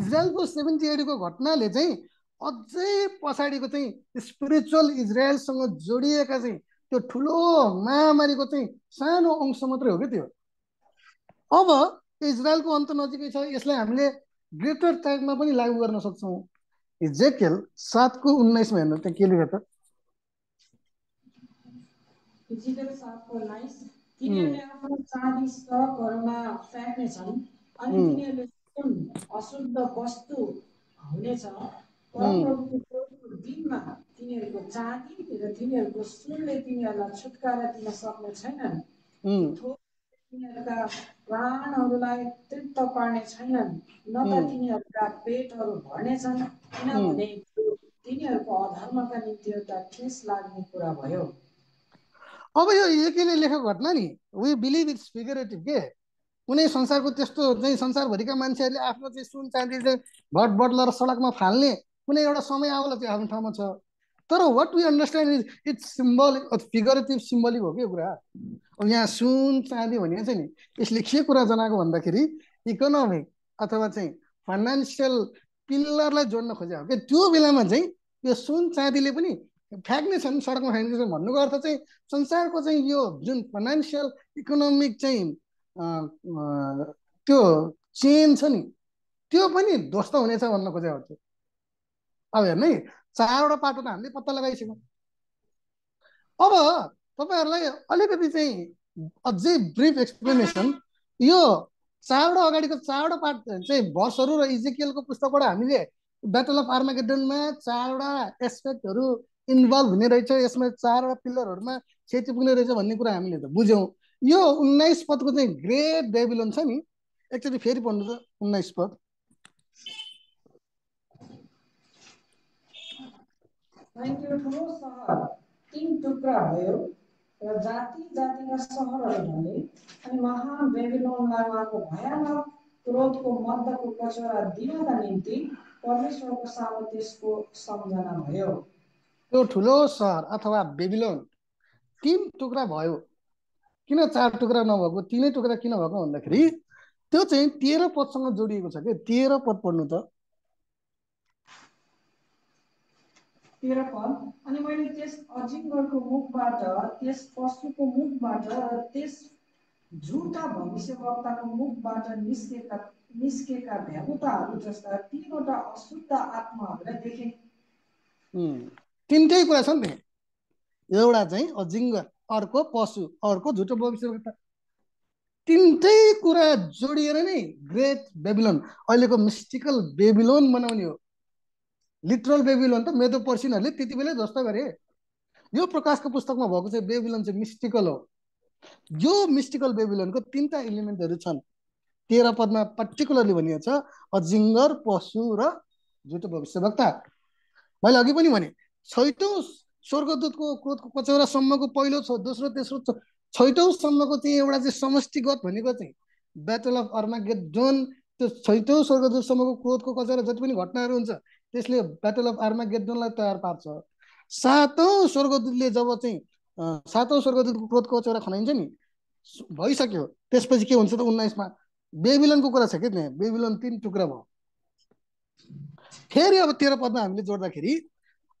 इजरायलको सेभेन्टी एडीको घटनाले चाहिँ अझै पछाडिको चाहिँ स्पिरिचुअल इजरायलसँग जोडिएका चाहिँ त्यो ठुलो महामारीको चाहिँ सानो अंश मात्रै हो कि त्यो? अब इजरायलको अन्त नजिकै छ। यसलाई हामीले ग्रेटर टाइममा पनि लागू गर्न सक्छौँ। जेकेल सातको उन्नाइसमा हेर्नु त्यहाँ के लेख्यो त तिनीहरूले आफ्नो चाँदी स्टकहरूमा फ्याँक्नेछन् अनि तिनीहरूले जुन अशुद्ध वस्तु हुनेछ दिनमा तिनीहरूको चाँदी र तिनीहरूको सुनले तिनीहरूलाई छुटकारा दिन सक्ने छैनन्। तिनीहरूका प्राणहरूलाई तृप्त पार्ने छैनन् न त तिनीहरूका पेटहरू भर्नेछन् किनभने तिनीहरूको अधर्मका निम्ति एउटा ठेस लाग्ने कुरा भयो। अब यो एकेले लेखेको घटना नि वी बिलिभ इट्स फिगरेटिभ के? कुनै संसारको त्यस्तो चाहिँ संसारभरिका मान्छेहरूले आफ्नो चाहिँ सुन चाँदी चाहिँ भट बट्ला र सडकमा फाल्ने कुनै एउटा समय आउला चाहिँ आफ्नो ठाउँमा छ। तर what we understand is it's symbolic figurative symbolic हो कि कुरा? अब यहाँ सुन चाँदी भनेको चाहिँ नि यसले के कुरा जनाएको भन्दाखेरि इकोनोमिक अथवा चाहिँ फाइनेन्सियल पिल्लरलाई जोड्न खोजेको हो। त्यो बेलामा चाहिँ यो सुन चाँदीले पनि फ्याँक्ने छन् सडकमा फ्याँक्ने छन् भन्नुको अर्थ चाहिँ संसारको चाहिँ यो जुन फाइनेन्सियल इकोनोमिक चाहिँ त्यो चेन छ नि त्यो पनि ध्वस्त हुनेछ भन्न खोजेको थियो अब हेर्नु है चारवटा पाटो त हामीले पत्ता लगाइसक्यौँ। अब तपाईँहरूलाई अलिकति चाहिँ अझै ब्रिफ एक्सप्लेनेसन यो चारवटा अगाडिको चारवटा पार्ट चाहिँ भर्सहरू र इजेकियलको पुस्तकबाट हामीले ब्याटल अफ आर्मागेडनमा चारवटा एस्पेक्टहरू इन्भल्भ हुने रहेछ यसमा चारवटा पिलरहरूमा क्षति पुग्ने रहेछ भन्ने कुरा हामीले त बुझ्यौँ। यो उन्नाइस पदको चाहिँ ग्रेट डेभिलन छ नि। एकचोटि फेरि पढ्नु त उन्नाइस पद। तिन टुक्रा भयो र जाति जातिका सहरहरू भने अनि महान बेबिलोनमा उहाँको भयानक क्रोधको मद्दको कचरा दिनका निम्ति परमेश्वरको सामु त्यसको सम्झना भयो। त्यो ठुलो सहर अथवा बेबिलोन तिन टुक्रा भयो। किन चार टुक्रा नभएको तिनै टुक्रा किन भएको भन्दाखेरि त्यो चाहिँ तेह्र पदसँग जोडिएको छ कि? तेह्र पद पढ्नु त। तेह्र पद। अनि मैले त्यस अजिङ्गरको मुखबाट त्यस पशुको मुखबाट र त्यस झुटा भविष्यवक्ताको मुखबाट निस्केका निस्केका भ्यागुताहरू जस्ता तिनवटा अशुद्ध आत्माहरूलाई देखेँ। तिनटै कुरा छ नि। त्यहाँ एउटा चाहिँ अजिङ्गर अर्को पशु अर्को झुटो भविष्यवक्ता तिनटै कुरा जोडिएर नै ग्रेट बेबिलोन अहिलेको मिस्टिकल बेबिलोन बनाउने हो। लिटरल बेबिलोन त मेदो पर्सिनहरूले त्यति बेलै ध्वस्त गरे। यो प्रकाशको पुस्तकमा भएको चाहिँ बेबिलोन चाहिँ मिस्टिकल हो। यो मिस्टिकल बेबिलोनको तिनवटा इलिमेन्टहरू छन्। तेह्र पदमा पर्टिकुलरली भनिएको छ अजिङ्गर पशु र झुटो भविष्यवक्ता। मैले अघि पनि भने छैटौँ स्वर्गदूतको क्रोधको कचौरासम्मको पहिलो छ दोस्रो तेस्रो छैटौँसम्मको चाहिँ एउटा चाहिँ समष्टिगत भनेको चाहिँ ब्याटल अफ अर्मागेडोन त्यो छैटौँ स्वर्गदूतसम्मको क्रोधको कचौरा जति पनि घटनाहरू हुन्छ त्यसले ब्याटल अफ आर्मागेडोनलाई तयार पार्छ। सातौँ स्वर्गदूतले जब चाहिँ सातौँ स्वर्गदूतको क्रोधको कचौरा खनाइन्छ नि भइसक्यो त्यसपछि के हुन्छ त उन्नाइसमा? बेबिलोनको कुरा छ कि त्यहाँ? बेबिलोन तिन टुक्रा भयो। फेरि अब तेह्र पदमा हामीले जोड्दाखेरि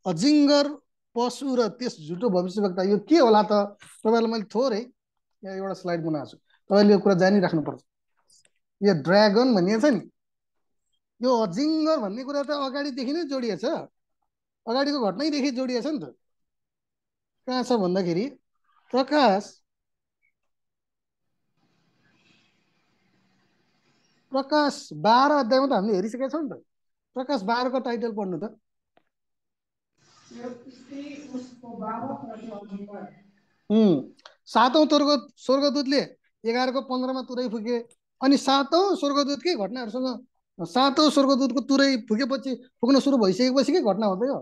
अजिङ्गर पशु र त्यस झुटो भविष्यवक्ता यो के होला त? तपाईँहरूलाई मैले थोरै यहाँ एउटा स्लाइड बनाएको छु। तपाईँले यो कुरा जानिराख्नुपर्छ यो ड्रागन भनिएको छ नि। यो अजिङ्गर भन्ने कुरा त अगाडिदेखि नै जोडिएको छ। अगाडिको घटनैदेखि जोडिएको छ नि त। कहाँ छ भन्दाखेरि प्रकाश प्रकाश बाह्र अध्यायमा त हामीले हेरिसकेका छौँ नि त। प्रकाश बाह्रको टाइटल पढ्नु त यो स्त्री उसको बालक र त्यो अजिङ्गर उम्, सातौँ स्वर्ग स्वर्गदूतले एघारको पन्ध्रमा तुरै फुके अनि सातौँ स्वर्गदूतकै घटनाहरूसँग सातौँ स्वर्गदूतको तुरै फुकेपछि फुक्न सुरु भइसकेपछि के घटना हुँदै हो?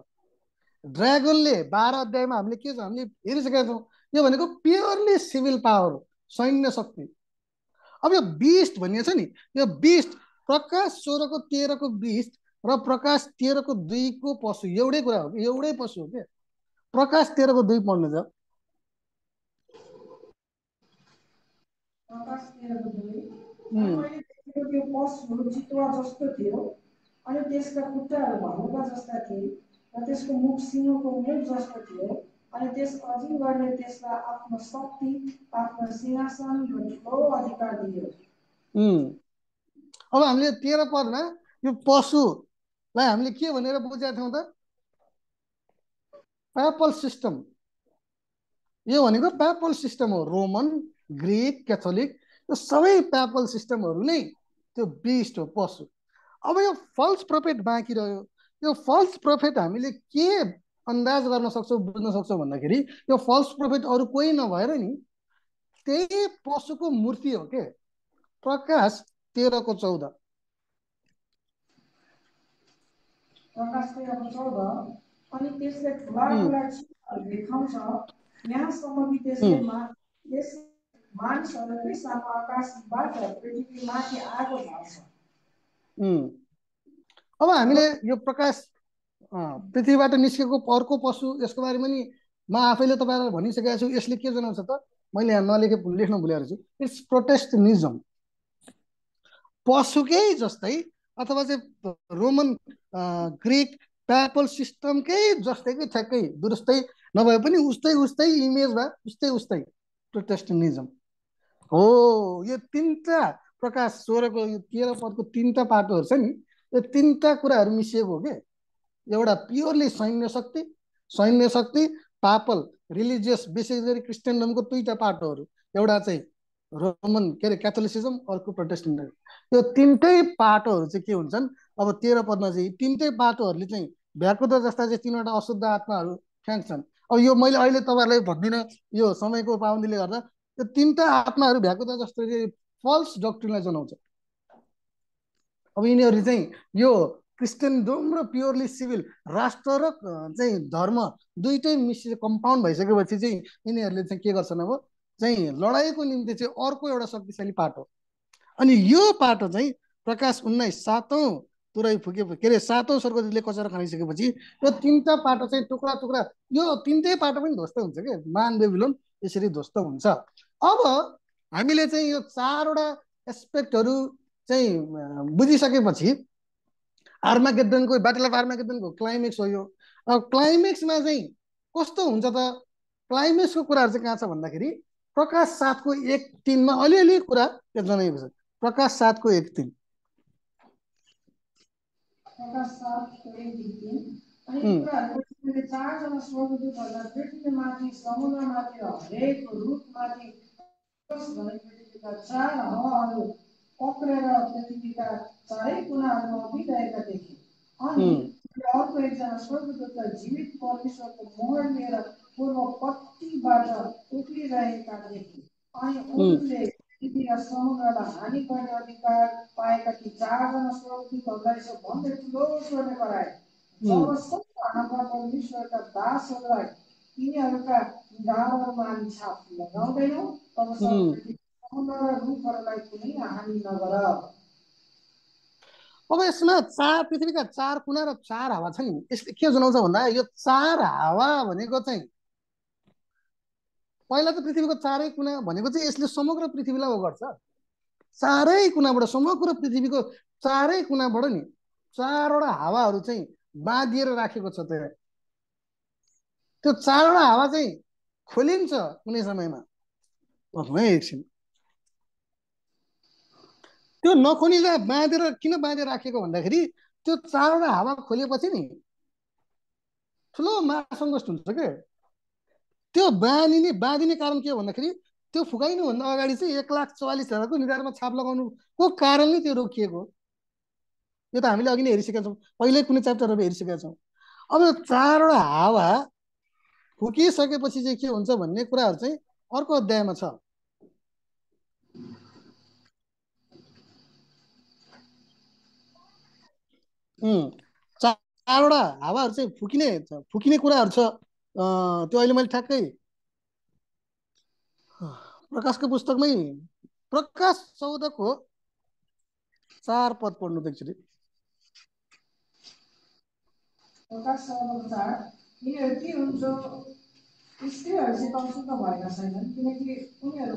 ड्रागनले बाह्र अध्यायमा हामीले के छ हामीले हेरिसकेका छौँ। यो भनेको प्योरली सिभिल पावर सैन्य शक्ति। अब यो बिस्ट भनिएको छ नि यो बिस्ट प्रकाश सोह्रको तेह्रको बिस्ट र प्रकाश तेह्रको दुईको पशु एउटै कुरा हो कि? एउटै पशु हो क्या प्रकाश तेह्रको दुई पढ्नु छ प्रकाश तेह्रको दुई। उम्, अनि मैले देखेको त्यो पशु चितुवा जस्तो थियो। अनि त्यसका खुट्टाहरू भलुका जस्ता थिए। र त्यसको मुख सिंहको मुख जस्तो थियो। अनि त्यस अजिङ्गरले त्यसलाई आफ्नो शक्ति आफ्नो सिंहासन र ठुलो अधिकार दियो। उम्। अब हामीले तेह्र पदमा यो पशुलाई हामीले के भनेर बुझेका थियौँ त प्यापल सिस्टम यो भनेको प्यापल सिस्टम हो रोमन ग्रिक क्याथोलिक यो सबै प्यापल सिस्टमहरू नै त्यो बिस्ट हो पशु। अब यो फल्स प्रोफेट बाँकी रह्यो यो फल्स प्रोफेट हामीले के अन्दाज गर्न सक्छौँ बुझ्न सक्छौँ भन्दाखेरि यो फल्स प्रोफेट अरू कोही नभएर नि त्यही पशुको मूर्ति हो के? प्रकाश तेह्रको चौध। प्रकाश तेह्रको चौध अनि त्यसले ठुला ठुला देखाउँछ। यहाँसम्म कि त्यसले त्यस मानिसहरूकै साथ आकाशबाट पृथ्वीमाथि उम्। अब हामीले यो प्रकाश पृथ्वीबाट निस्केको अर्को पशु यसको बारेमा नि म आफैले तपाईँलाई भनिसकेको छु। यसले के जनाउँछ त? मैले यहाँ नलेखे लेख्न भुलेको छु। इट्स प्रोटेस्टनिजम पशुकै जस्तै अथवा चाहिँ रोमन ग्रिक प्यापल सिस्टमकै जस्तै कि ठ्याक्कै दुरुस्तै नभए पनि उस्तै उस्तै इमेजमा उस्तै उस्तै प्रोटेस्टनिजम। हो यो तिनवटा प्रकाश सोह्रको यो तेह्र पदको तिनवटा पाटोहरू छ नि यो तिनवटा कुराहरू मिसिएको हो कि? एउटा प्योरली सैन्य शक्ति सैन्य शक्ति पापल रिलिजियस विशेष गरी क्रिस्चियनडमको दुईवटा पाटोहरू। एउटा चाहिँ रोमन के अरे क्याथोलिसिजम अर्को प्रोटेस्टेन्ट यो तिनटै पाटोहरू चाहिँ के हुन्छन्? अब तेह्र पदमा चाहिँ तिनटै पाटोहरूले चाहिँ भ्याकुता जस्ता चाहिँ तिनवटा अशुद्ध आत्माहरू फ्याँक्छन्। अब यो मैले अहिले तपाईँहरूलाई भन्दिनँ यो समयको पाबन्दीले गर्दा यो तिनवटा आत्माहरू भ्याकुता जस्तो चाहिँ फल्स डक्ट्रिनलाई जनाउँछ। अब यिनीहरू चाहिँ यो क्रिस्चियनडम र प्योरली सिभिल राष्ट्र र चाहिँ धर्म दुइटै मिसिएर कम्पाउन्ड भइसकेपछि चाहिँ यिनीहरूले चाहिँ के गर्छन् अब? चाहिँ लडाइँको निम्ति चाहिँ अर्को एउटा शक्तिशाली पाटो अनि यो पाटो चाहिँ प्रकाश उन्नाइस सातौँ तुरै फुके के अरे सातौँ स्वर्गदूतले कचरा खाइसकेपछि यो तिनवटा पाटो चाहिँ टुक्रा टुक्रा यो तिनटै पाटो पनि ध्वस्त हुन्छ कि? मान बेबिलोन यसरी ध्वस्त हुन्छ। अब हामीले चाहिँ यो चारवटा एस्पेक्टहरू चाहिँ बुझिसकेपछि आर्मागेडनको ब्याटल अफ आर्मागेडनको क्लाइमेक्स हो यो। अब क्लाइमेक्समा चाहिँ कस्तो हुन्छ त? क्लाइमेक्सको कुराहरू चाहिँ कहाँ छ भन्दाखेरि प्रकाश सातको एक तिनमा अलिअलि कुरा त्यहाँ जनाएको छ प्रकाश सातको एक तिन। अनि अर्को एकजना स्वर्गदूतलाई जीवित परमेश्वरको मोहर लिएर पूर्वपट्टिबाट उक्लिरहेका देखे अनि उनले पृथ्वी र समुद्रलाई हानि गर्ने अधिकार पाएका ती चारजना स्वर्गदूतहरूलाई यसो भन्दै ठुलो स्वरले कराए। जब सबै हाम्रा परमेश्वरका दासहरूलाई तिनीहरूका हामी छाप लगाउँदैनौँ पृथ्वी समुद्र र रुखहरूलाई कुनै हानि नगर। अब यसमा चार पृथ्वीका चार कुना र चार हावा छ नि यसले के जनाउँछ भन्दा यो चार हावा भनेको चाहिँ पहिला त पृथ्वीको चारै कुना भनेको चाहिँ यसले समग्र पृथ्वीलाई ऊ गर्छ। चारै कुनाबाट समग्र पृथ्वीको चारै कुनाबाट नि चारवटा हावाहरू चाहिँ बाँधिएर राखेको छ त्यहाँ त्यो चारवटा हावा चाहिँ खोलिन्छ कुनै समयमा। एकछिन। त्यो नखोलिँदा बाँधेर किन बाँधेर राखेको भन्दाखेरि त्यो चारवटा हावा खोलेपछि नि ठुलो महासङ्घर्ष हुन्छ के? त्यो बाँधिने बाँधिने कारण के हो भन्दाखेरि त्यो फुकाइनुभन्दा अगाडि चाहिँ एक लाख चौवालिस हजारको निधारमा छाप लगाउनुको कारणले त्यो रोकिएको यो त हामीले अघि नै हेरिसकेका छौँ। पहिल्यै कुनै च्याप्टरहरू हेरिसकेका छौँ। अब चारवटा हावा फुकिसकेपछि चाहिँ के हुन्छ भन्ने कुराहरू चाहिँ अर्को अध्यायमा छ। चारवटा हावाहरू चाहिँ फुकिने फुकिने कुराहरू छ। त्यो अहिले मैले ठ्याक्कै प्रकाश चार पद पढ्नु एकचोटि प्रकाश अनुसार यिनीहरू के हुन्छ? स्त्रीहरूसित अशुद्ध भएका छैनन्, किनकि उनीहरू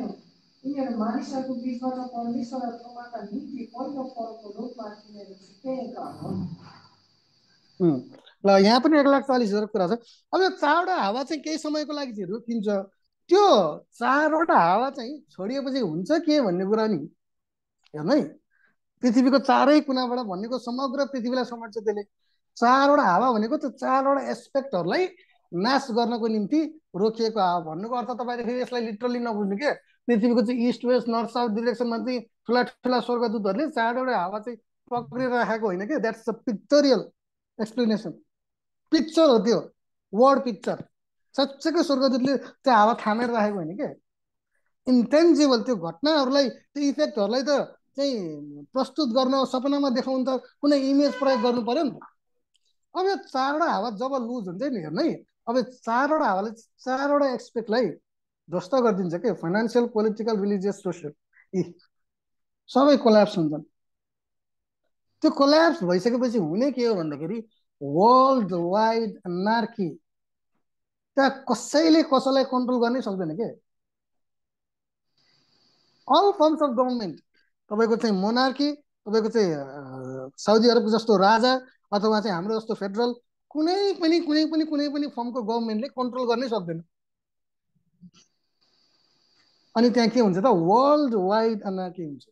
हो। ल यहाँ पनि एक लाख चालिस हजार कुरा छ अब यो चारवटा हावा चाहिँ केही समयको लागि चाहिँ रोकिन्छ त्यो चारवटा हावा चाहिँ छोडिएपछि हुन्छ के भन्ने कुरा नि हेर्नु है पृथ्वीको चारै कुनाबाट भनेको समग्र पृथ्वीलाई समेट्छ त्यसले चारवटा हावा भनेको त्यो चारवटा एस्पेक्टहरूलाई नाश गर्नको निम्ति रोकिएको हावा भन्नुको अर्थ तपाईँले फेरि यसलाई लिटरली नबुझ्नु के पृथ्वीको चाहिँ इस्ट वेस्ट नर्थ साउथ डिरेक्सनमा चाहिँ ठुला ठुला स्वर्गदूतहरूले चारवटा हावा चाहिँ पक्रेर राखेको होइन कि? That's a pictorial explanation picture हो त्यो। वर्ड पिक्चर साँच्चैकै स्वर्गदूतले त्यो हावा थामेर राखेको होइन क्या इन्टेन्जिबल त्यो घटनाहरूलाई त्यो इफेक्टहरूलाई त चाहिँ प्रस्तुत गर्न सपनामा देखाउनु त कुनै इमेज प्रयोग गर्नु पर्यो नि त। अब यो चारवटा हावा जब लुज हुन्छ नि हेर्नु है। अब चारवटा हावाले चारवटा एक्सपेक्टलाई ध्वस्त गरिदिन्छ के? फाइनेन्सियल पोलिटिकल रिलिजियस सोसियल यी सबै कोल्याप्स हुन्छन्। त्यो कोल्याप्स भइसकेपछि हुने के हो भन्दाखेरि वर्ल्ड वाइड नार्की त्यहाँ कसैले कसैलाई कन्ट्रोल गर्नै सक्दैन के? अल फर्म्स अफ गभर्मेन्ट तपाईँको चाहिँ मोनार्की तपाईँको चाहिँ साउदी अरबको जस्तो राजा अथवा चाहिँ हाम्रो जस्तो फेडरल कुनै पनि कुनै पनि कुनै पनि फर्मको गभर्मेन्टले कन्ट्रोल गर्नै सक्दैन। अनि त्यहाँ के हुन्छ त? वर्ल्ड वाइड अनार्की हुन्छ?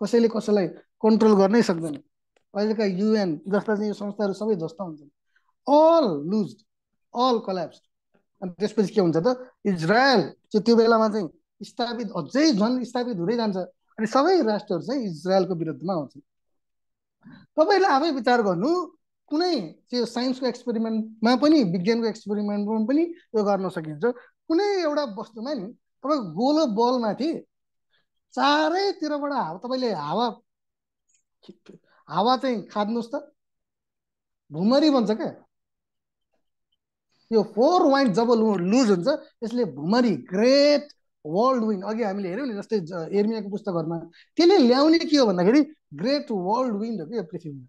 कसैले कसैलाई कन्ट्रोल गर्नै सक्दैन। अहिलेका युएन जस्ता चाहिँ यो संस्थाहरू सबै ध्वस्त हुन्छन्। अल लुज अल कल्याप्स अनि त्यसपछि के हुन्छ त? इजरायल चाहिँ त्यो बेलामा चाहिँ स्थापित अझै झन् स्थापित हुँदै जान्छ। अनि सबै राष्ट्रहरू चाहिँ इजरायलको विरुद्धमा आउँछन् तपाईँले आफै विचार गर्नु कुनै त्यो साइन्सको एक्सपेरिमेन्टमा पनि विज्ञानको एक्सपेरिमेन्टमा पनि यो गर्न सकिन्छ। कुनै एउटा वस्तुमा नि तपाईँको गोलो बलमाथि चारैतिरबाट हावा तपाईँले हावा हावा चाहिँ खाद्नुहोस् त। भुमरी भन्छ क्या। यो फोर वाइन्ड जब लुज हुन्छ त्यसले भुमरी ग्रेट वर्ल्ड विन्ड अघि हामीले हेऱ्यौँ नि जस्तै एर्मियाको पुस्तकहरूमा। त्यसले ल्याउने के हो भन्दाखेरि ग्रेट वर्ल्ड विन्ड हो कि यो पृथ्वीमा।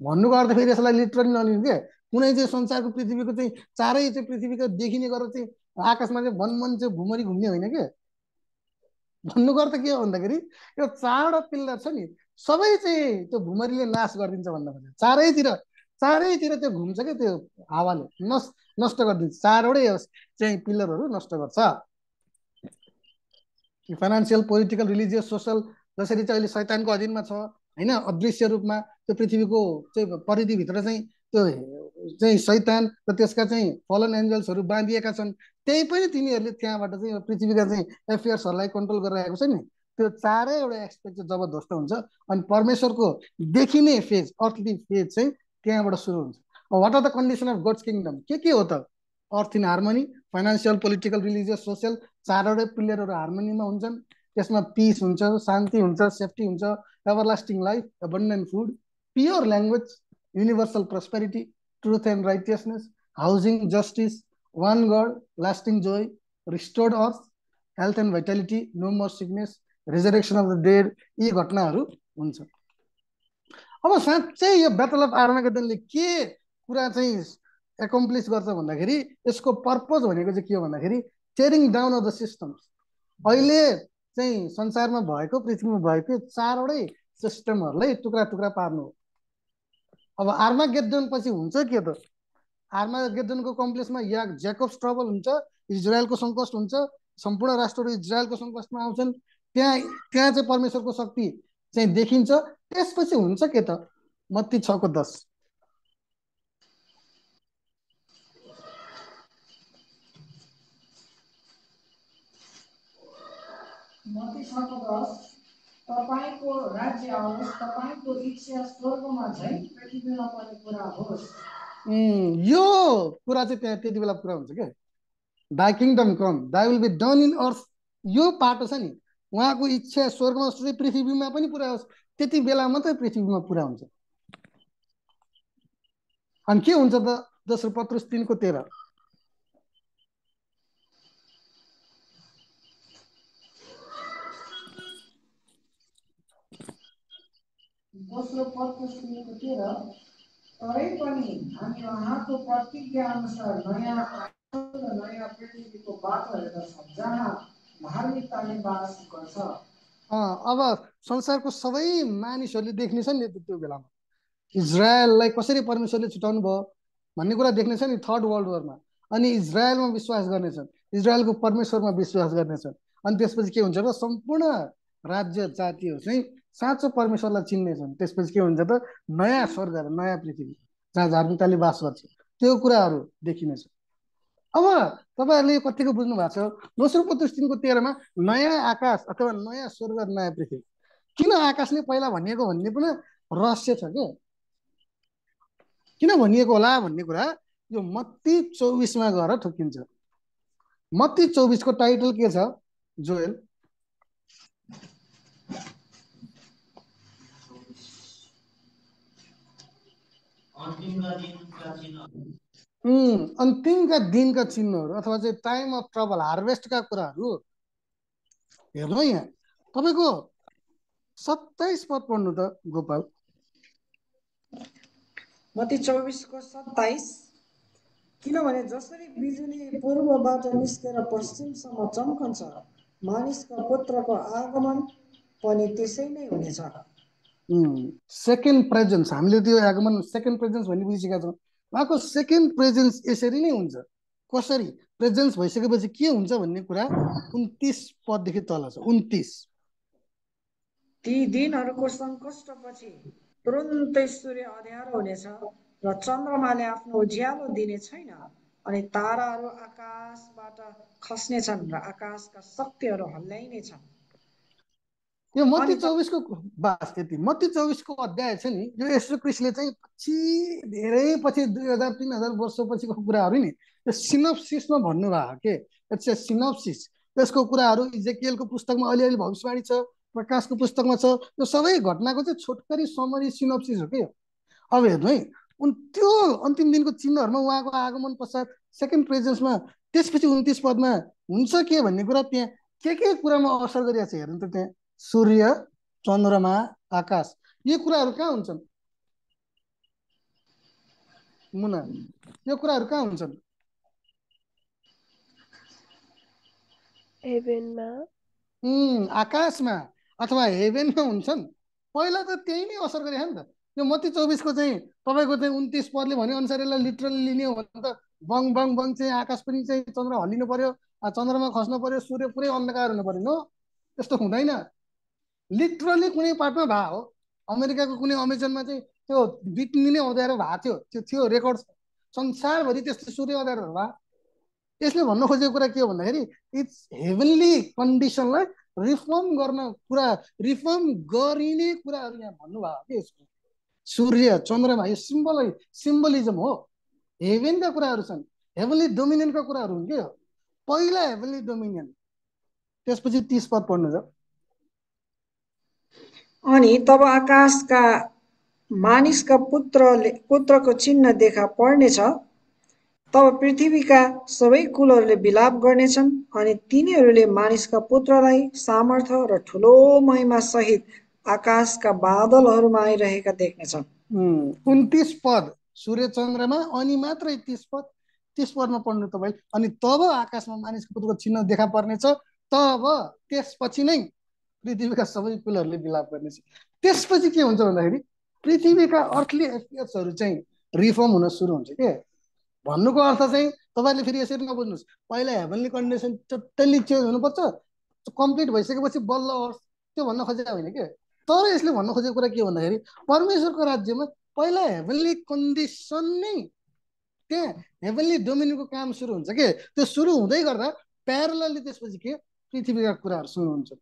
भन्नुको अर्थ फेरि यसलाई लिटरली नलिनु क्या। कुनै चाहिँ संसारको पृथ्वीको चाहिँ चारै चाहिँ पृथ्वीको देखिने गरेर चाहिँ आकाशमा चाहिँ मन चाहिँ भुमरी घुम्ने होइन क्या भन्नुको अर्थ के हो भन्दाखेरि यो चारवटा पिल्लर छ नि सबै चाहिँ त्यो भुमरीले नाश गरिदिन्छ भन्दा चारैतिर चारैतिर त्यो घुम्छ क्या त्यो हावाले? नष्ट नष्ट गरिदिन्छ। चारवटै चाहिँ पिल्लरहरू नष्ट गर्छ। फाइनेन्सियल पोलिटिकल रिलिजियस सोसल जसरी चाहिँ अहिले शैतानको अधीनमा छ होइन अदृश्य रूपमा त्यो पृथ्वीको चाहिँ परिधिभित्र चाहिँ त्यो चाहिँ शैतान र त्यसका चाहिँ फलन एन्जल्सहरू बाँधिएका छन्। त्यही पनि तिनीहरूले त्यहाँबाट चाहिँ पृथ्वीका चाहिँ एफेयर्सहरूलाई कन्ट्रोल गरिरहेको छ नि। त्यो चारैवटा एक्सपेक्ट चाहिँ ध्वस्त हुन्छ अनि परमेश्वरको देखिने फेज अर्थली फेज चाहिँ त्यहाँबाट सुरु हुन्छ। What are the condition of God's kingdom के के हो त? Earth in harmony financial political religious social चारवटै प्लेयरहरू हार्मोनीमा हुन्छन्। त्यसमा पिस हुन्छ शान्ति हुन्छ सेफ्टी हुन्छ everlasting life abundant food pure language universal prosperity truth and righteousness housing justice one God lasting joy restored earth health and vitality no more sickness resurrection of the dead यी घटनाहरू हुन्छ। अब साँच्चै यो ब्याटल अफ आर्मागेडनले के कुरा चाहिँ accomplish गर्छ भन्दाखेरि यसको पर्पज भनेको चाहिँ के हो भन्दाखेरि tearing down of the systems अहिले चाहिँ संसारमा भएको पृथ्वीमा भएको चारवटै सिस्टमहरूलाई टुक्रा टुक्रा पार्नु हो। अब आर्मा गेद्दन पछि हुन्छ के त? आर्मा गेद्दनको कम्प्लेक्समा या ज्याकब ट्रबल हुन्छ इजरायलको सङ्कष्ट हुन्छ सम्पूर्ण राष्ट्रहरू इजरायलको सङ्कष्टमा आउँछन् त्यहाँ त्यहाँ चाहिँ परमेश्वरको शक्ति चाहिँ देखिन्छ। त्यसपछि हुन्छ के त? मत्ती छको छको दस। तपाईँको राज्य आओस् तपाईँको इच्छा स्वर्गमा झै पृथ्वीमा पनि पुरा होस्। यो कुरा चाहिँ त्यहाँ त्यति बेला पुरा हुन्छ क्या thy kingdom come thy will be done in earth यो पाटो छ नि उहाँको इच्छा स्वर्गमा जस्तै पृथ्वीमा पनि पुरा होस् त्यति बेला मात्रै पृथ्वीमा पुरा हुन्छ। अनि के हुन्छ त दोस्रो पत्रुस तिनको तेह्र? दोस्रो पत्रुस तिनको तेह्र तरै पनि हामी उहाँको प्रतिज्ञा अनुसार नयाँ र नयाँ पृथ्वीको बाटो हेर्दछौँ जहाँ धार्मिकताले बास गर्छ। अब संसारको सबै मानिसहरूले देख्नेछ नि त्यो बेलामा। इजरायललाई कसरी परमेश्वरले छुटाउनु भयो भन्ने कुरा देख्नेछ नि थर्ड वर्ल्ड वरमा। अनि इजरायलमा विश्वास गर्नेछन्। इजरायलको परमेश्वरमा विश्वास गर्नेछन्। अनि त्यसपछि के हुन्छ त सम्पूर्ण राज्य जातिहरू चाहिँ साँचो परमेश्वरलाई चिन्नेछन् त्यसपछि के हुन्छ त? नयाँ स्वर्ग नयाँ पृथ्वी जहाँ धार्मिकताले बास गर्छ। त्यो कुराहरू देखिनेछ अब तपाईँहरूले यो कतिको बुझ्नु भएको छ? दोस्रो पत्रिस तिनको तेह्रमा नयाँ आकाश अथवा नयाँ स्वर्ग नयाँ पृथ्वी। किन आकाश नै पहिला भनिएको भन्ने पनि रहस्य छ क्या किन भनिएको होला भन्ने कुरा यो मत्ती चौबिसमा गएर ठोकिन्छ मत्ती चौबिसको टाइटल के छ? जोएल। अन्तिमका दिनका चिन्हहरू अथवा चाहिँ टाइम अफ ट्रबल हार्भेस्टका कुराहरू हेर्नु यहाँ। तपाईँको सत्ताइस पद पढ्नु त गोपाल। मती चौबिसको सत्ताइस। किनभने जसरी बिजुली पूर्वबाट निस्केर पश्चिमसम्म चम्कन्छ मानिसको पुत्रको आगमन पनि त्यसै नै हुनेछ। सेकेन्ड प्रेजेन्स हामीले त्यो आगमन सेकेन्ड प्रेजेन्स भन्ने बुझिसकेका छौँ। उहाँको सेकेन्ड प्रेजेन्स यसरी नै हुन्छ। कसरी? प्रेजेन्स भइसकेपछि के हुन्छ भन्ने कुरा उन्तिस पददेखि तल छ। उन्तिस। ती दिनहरूको सङ्कष्टपछि तुरुन्तै सूर्य अँध्यारो हुनेछ र चन्द्रमाले आफ्नो उज्यालो दिने छैन अनि ताराहरू आकाशबाट खस्नेछन् र आकाशका शक्तिहरू हल्लाइनेछन्। यो मत्ती चौबिसको बास त्यति मत्ती चौबिसको अध्याय छ नि यो यशु क्रिस्टले चाहिँ पछि धेरै पछि दुई हजार तिन हजार वर्षपछिको कुराहरू नि त्यो सिनप्सिसमा भन्नुभयो के? इट्स ए सिनप्सिस त्यसको कुराहरू इजेकियलको पुस्तकमा अलिअलि भविष्यवाणी छ प्रकाशको पुस्तकमा छ यो सबै घटनाको चाहिँ छोटकरी समरी सिनोप्सिस हो कि अब हेर्नु है उन त्यो अन्तिम दिनको चिन्हहरूमा उहाँको आगमन पश्चात सेकेन्ड प्रेजेन्समा त्यसपछि उन्तिस पदमा हुन्छ के भन्ने कुरा त्यहाँ के के कुरामा असर गरिरहेको छ हेर्नु त त्यहाँ। सूर्य चन्द्रमा आकाश। यो कुराहरू कहाँ हुन्छन्? मुना यो कुराहरू कहाँ हुन्छन्? आकाशमा अथवा हेभेनमा हुन्छन्? पहिला त त्यही नै असर गरे नि त। यो मत्ती चौबिसको चाहिँ तपाईँको चाहिँ उन्तिस पदले भने अनुसार यसलाई लिटरली लिने हो भने त बङ बङ बङ चाहिँ आकाश पनि चाहिँ चन्द्र हल्लिनु पर्यो चन्द्रमा खस्नु पर्यो सूर्य पुरै अन्धकार हुनु पर्यो। नो त्यस्तो हुँदैन। लिटरली कुनै पार्टमा भए हो। अमेरिकाको कुनै अमेजनमा चाहिँ त्यो बिट्नी नै अँध्यारो भएको थियो। त्यो थियो रेकर्ड संसारभरि त्यस्तो सूर्य अँध्यारोहरू भयो यसले भन्नु खोजेको कुरा के हो भन्दाखेरि इट्स हेभनली कन्डिसनलाई रिफर्म गर्न कुरा रिफर्म गरिने कुराहरू यहाँ भन्नुभयो कि यसको? सूर्य चन्द्रमा यो सिम्बल सिम्बलिजम हो। हेभेनका कुराहरू छन्। हेभनली डोमिनियनका कुराहरू हुन् के पहिला हेभनली डोमिनियन त्यसपछि तिस पद पढ्नु छ अनि तब आकाशका मानिसका पुत्रले पुत्रको चिन्ह देखा पर्नेछ। तब पृथ्वीका सबै कुलहरूले विलाप गर्नेछन् अनि तिनीहरूले मानिसका पुत्रलाई सामर्थ्य र ठुलो महिमा सहित आकाशका बादलहरूमा आइरहेका देख्नेछन्। उन्तिस पद? सूर्य चन्द्रमा अनि मात्रै तिस पद? तिस पदमा पढ्नु तपाईँ अनि तब आकाशमा मानिसको पुत्रको चिन्ह देखा पर्नेछ। तब त्यसपछि नै पृथ्वीका सबै कुलहरूले विलाप गर्नेछ त्यसपछि के हुन्छ भन्दाखेरि पृथ्वीका अर्थली एफियर्सहरू चाहिँ रिफर्म हुन सुरु हुन्छ के? भन्नुको अर्थ चाहिँ तपाईँले फेरि यसरी नबुझ्नुहोस्। पहिला हेभनली कन्डिसन टोटल्ली चेन्ज हुनुपर्छ। कम्प्लिट भइसकेपछि बल्ल अर्थ त्यो भन्न खोजेको होइन के? तर यसले भन्न खोजेको कुरा के भन्दाखेरि परमेश्वरको राज्यमा पहिला हेभनली कन्डिसन नै त्यहाँ हेभनली डोमिनको काम सुरु हुन्छ के? त्यो सुरु हुँदै गर्दा प्यारलली त्यसपछि के? पृथ्वीका कुराहरू सुरु हुन्छ।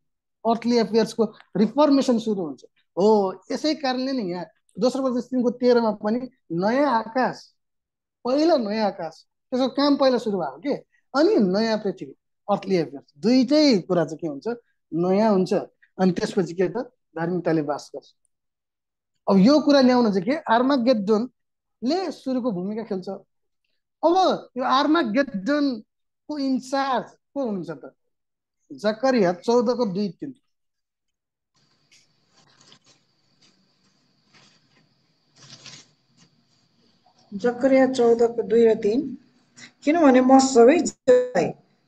अर्थली एफेयर्सको रिफर्मेसन सुरु हुन्छ। हो यसै कारणले नै यहाँ दोस्रो तिनको तेह्रमा पनि नयाँ आकाश पहिला नयाँ आकाश त्यसको काम पहिला सुरु भएको के? अनि नयाँ पृथ्वी अर्थली एफेयर्स दुइटै कुरा चाहिँ के हुन्छ? नयाँ हुन्छ। अनि त्यसपछि के त? धार्मिकताले बास गर्छ। अब यो कुरा ल्याउन चाहिँ के? आर्मा गेटजोनले सुरुको भूमिका खेल्छ। अब यो आर्मा गेटजोनको इन्चार्ज को हुनुहुन्छ त? जकरिया चौधको दुई तिन जकरिया चौधको दुई र तिन किनभने म सबै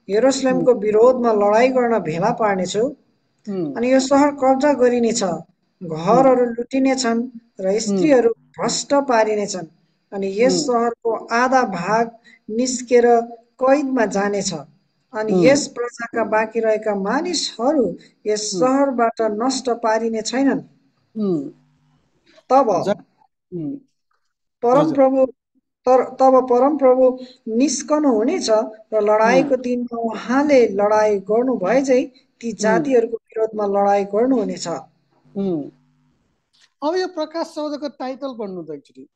हेरोसलेमको विरोधमा लडाइँ गर्न भेला पार्नेछु अनि यो सहर कब्जा गरिनेछ घरहरू लुटिनेछन् र स्त्रीहरू भ्रष्ट पारिनेछन् अनि यस सहरको आधा भाग निस्केर कैदमा जानेछ अनि यस प्रजाका बाँकी रहेका मानिसहरू यस सहरबाट नष्ट पारिने छैनन्। तब परमप्रभु तर तब परमप्रभु निस्कनु हुनेछ र लडाइँको दिनमा उहाँले लडाइँ गर्नु भए चाहिँ ती जातिहरूको विरोधमा लडाइँ गर्नुहुनेछ अब यो प्रकाश चौधको टाइटल पढ्नु त एकचोटि।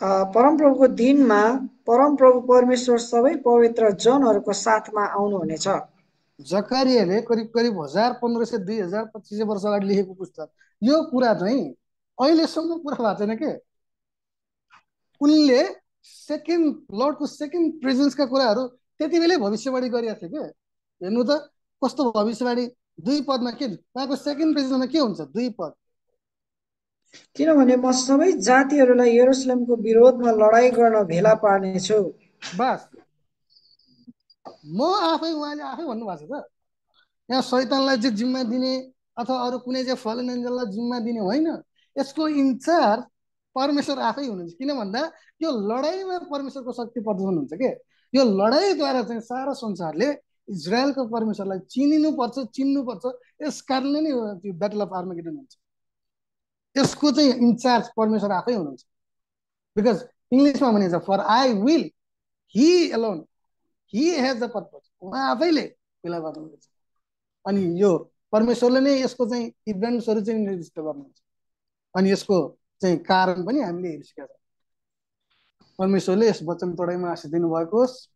परमप्रभुको दिनमा परमप्रभु परमेश्वर सबै पवित्र जनहरूको साथमा आउनुहुनेछ। जकारियाले करिब करिब हजार पन्ध्र सय दुई हजार पच्चिस सय वर्ष अगाडि लेखेको पुस्तक। यो कुरा चाहिँ अहिलेसम्म पुरा भएको छैन के? उनले सेकेन्ड लर्डको सेकेन्ड प्रेजेन्सका कुराहरू त्यति बेलै भविष्यवाणी गरिरहेको थियो के? हेर्नु त कस्तो भविष्यवाणी? दुई पदमा के? उहाँको सेकेन्ड प्रेजेन्समा के हुन्छ? दुई पद। किनभने म सबै जातिहरूलाई यरुसलेमको विरोधमा लडाइँ गर्न भेला पार्नेछु बस। म आफै उहाँले आफै भन्नुभएको छ त। यहाँ शैतानलाई चाहिँ जिम्मा दिने अथवा अरू कुनै चाहिँ फलन एन्जललाई जिम्मा दिने होइन यसको इन्चार्ज परमेश्वर आफै हुनुहुन्छ। किन भन्दा यो लडाइँमा परमेश्वरको शक्ति प्रदर्शन हुन्छ के? यो लडाइँद्वारा चाहिँ सारा संसारले इजरायलको परमेश्वरलाई चिनिनुपर्छ चिन्नुपर्छ। यस कारणले नै त्यो ब्याटल अफ आर्मेगेडन हुन्छ। यसको चाहिँ इन्चार्ज परमेश्वर आफै हुनुहुन्छ। बिकज इङ्ग्लिसमा भनिन्छ for I will he alone he has the purpose उहाँ आफैले बेला गर्नुहुन्छ। अनि यो परमेश्वरले नै यसको चाहिँ इभेन्ट्सहरू चाहिँ निर्दिष्ट गर्नुहुन्छ। अनि यसको चाहिँ कारण पनि हामीले हेरिसकेका छौँ। परमेश्वरले यस वचन तोडाइमा आशिष दिनुभएको होस्।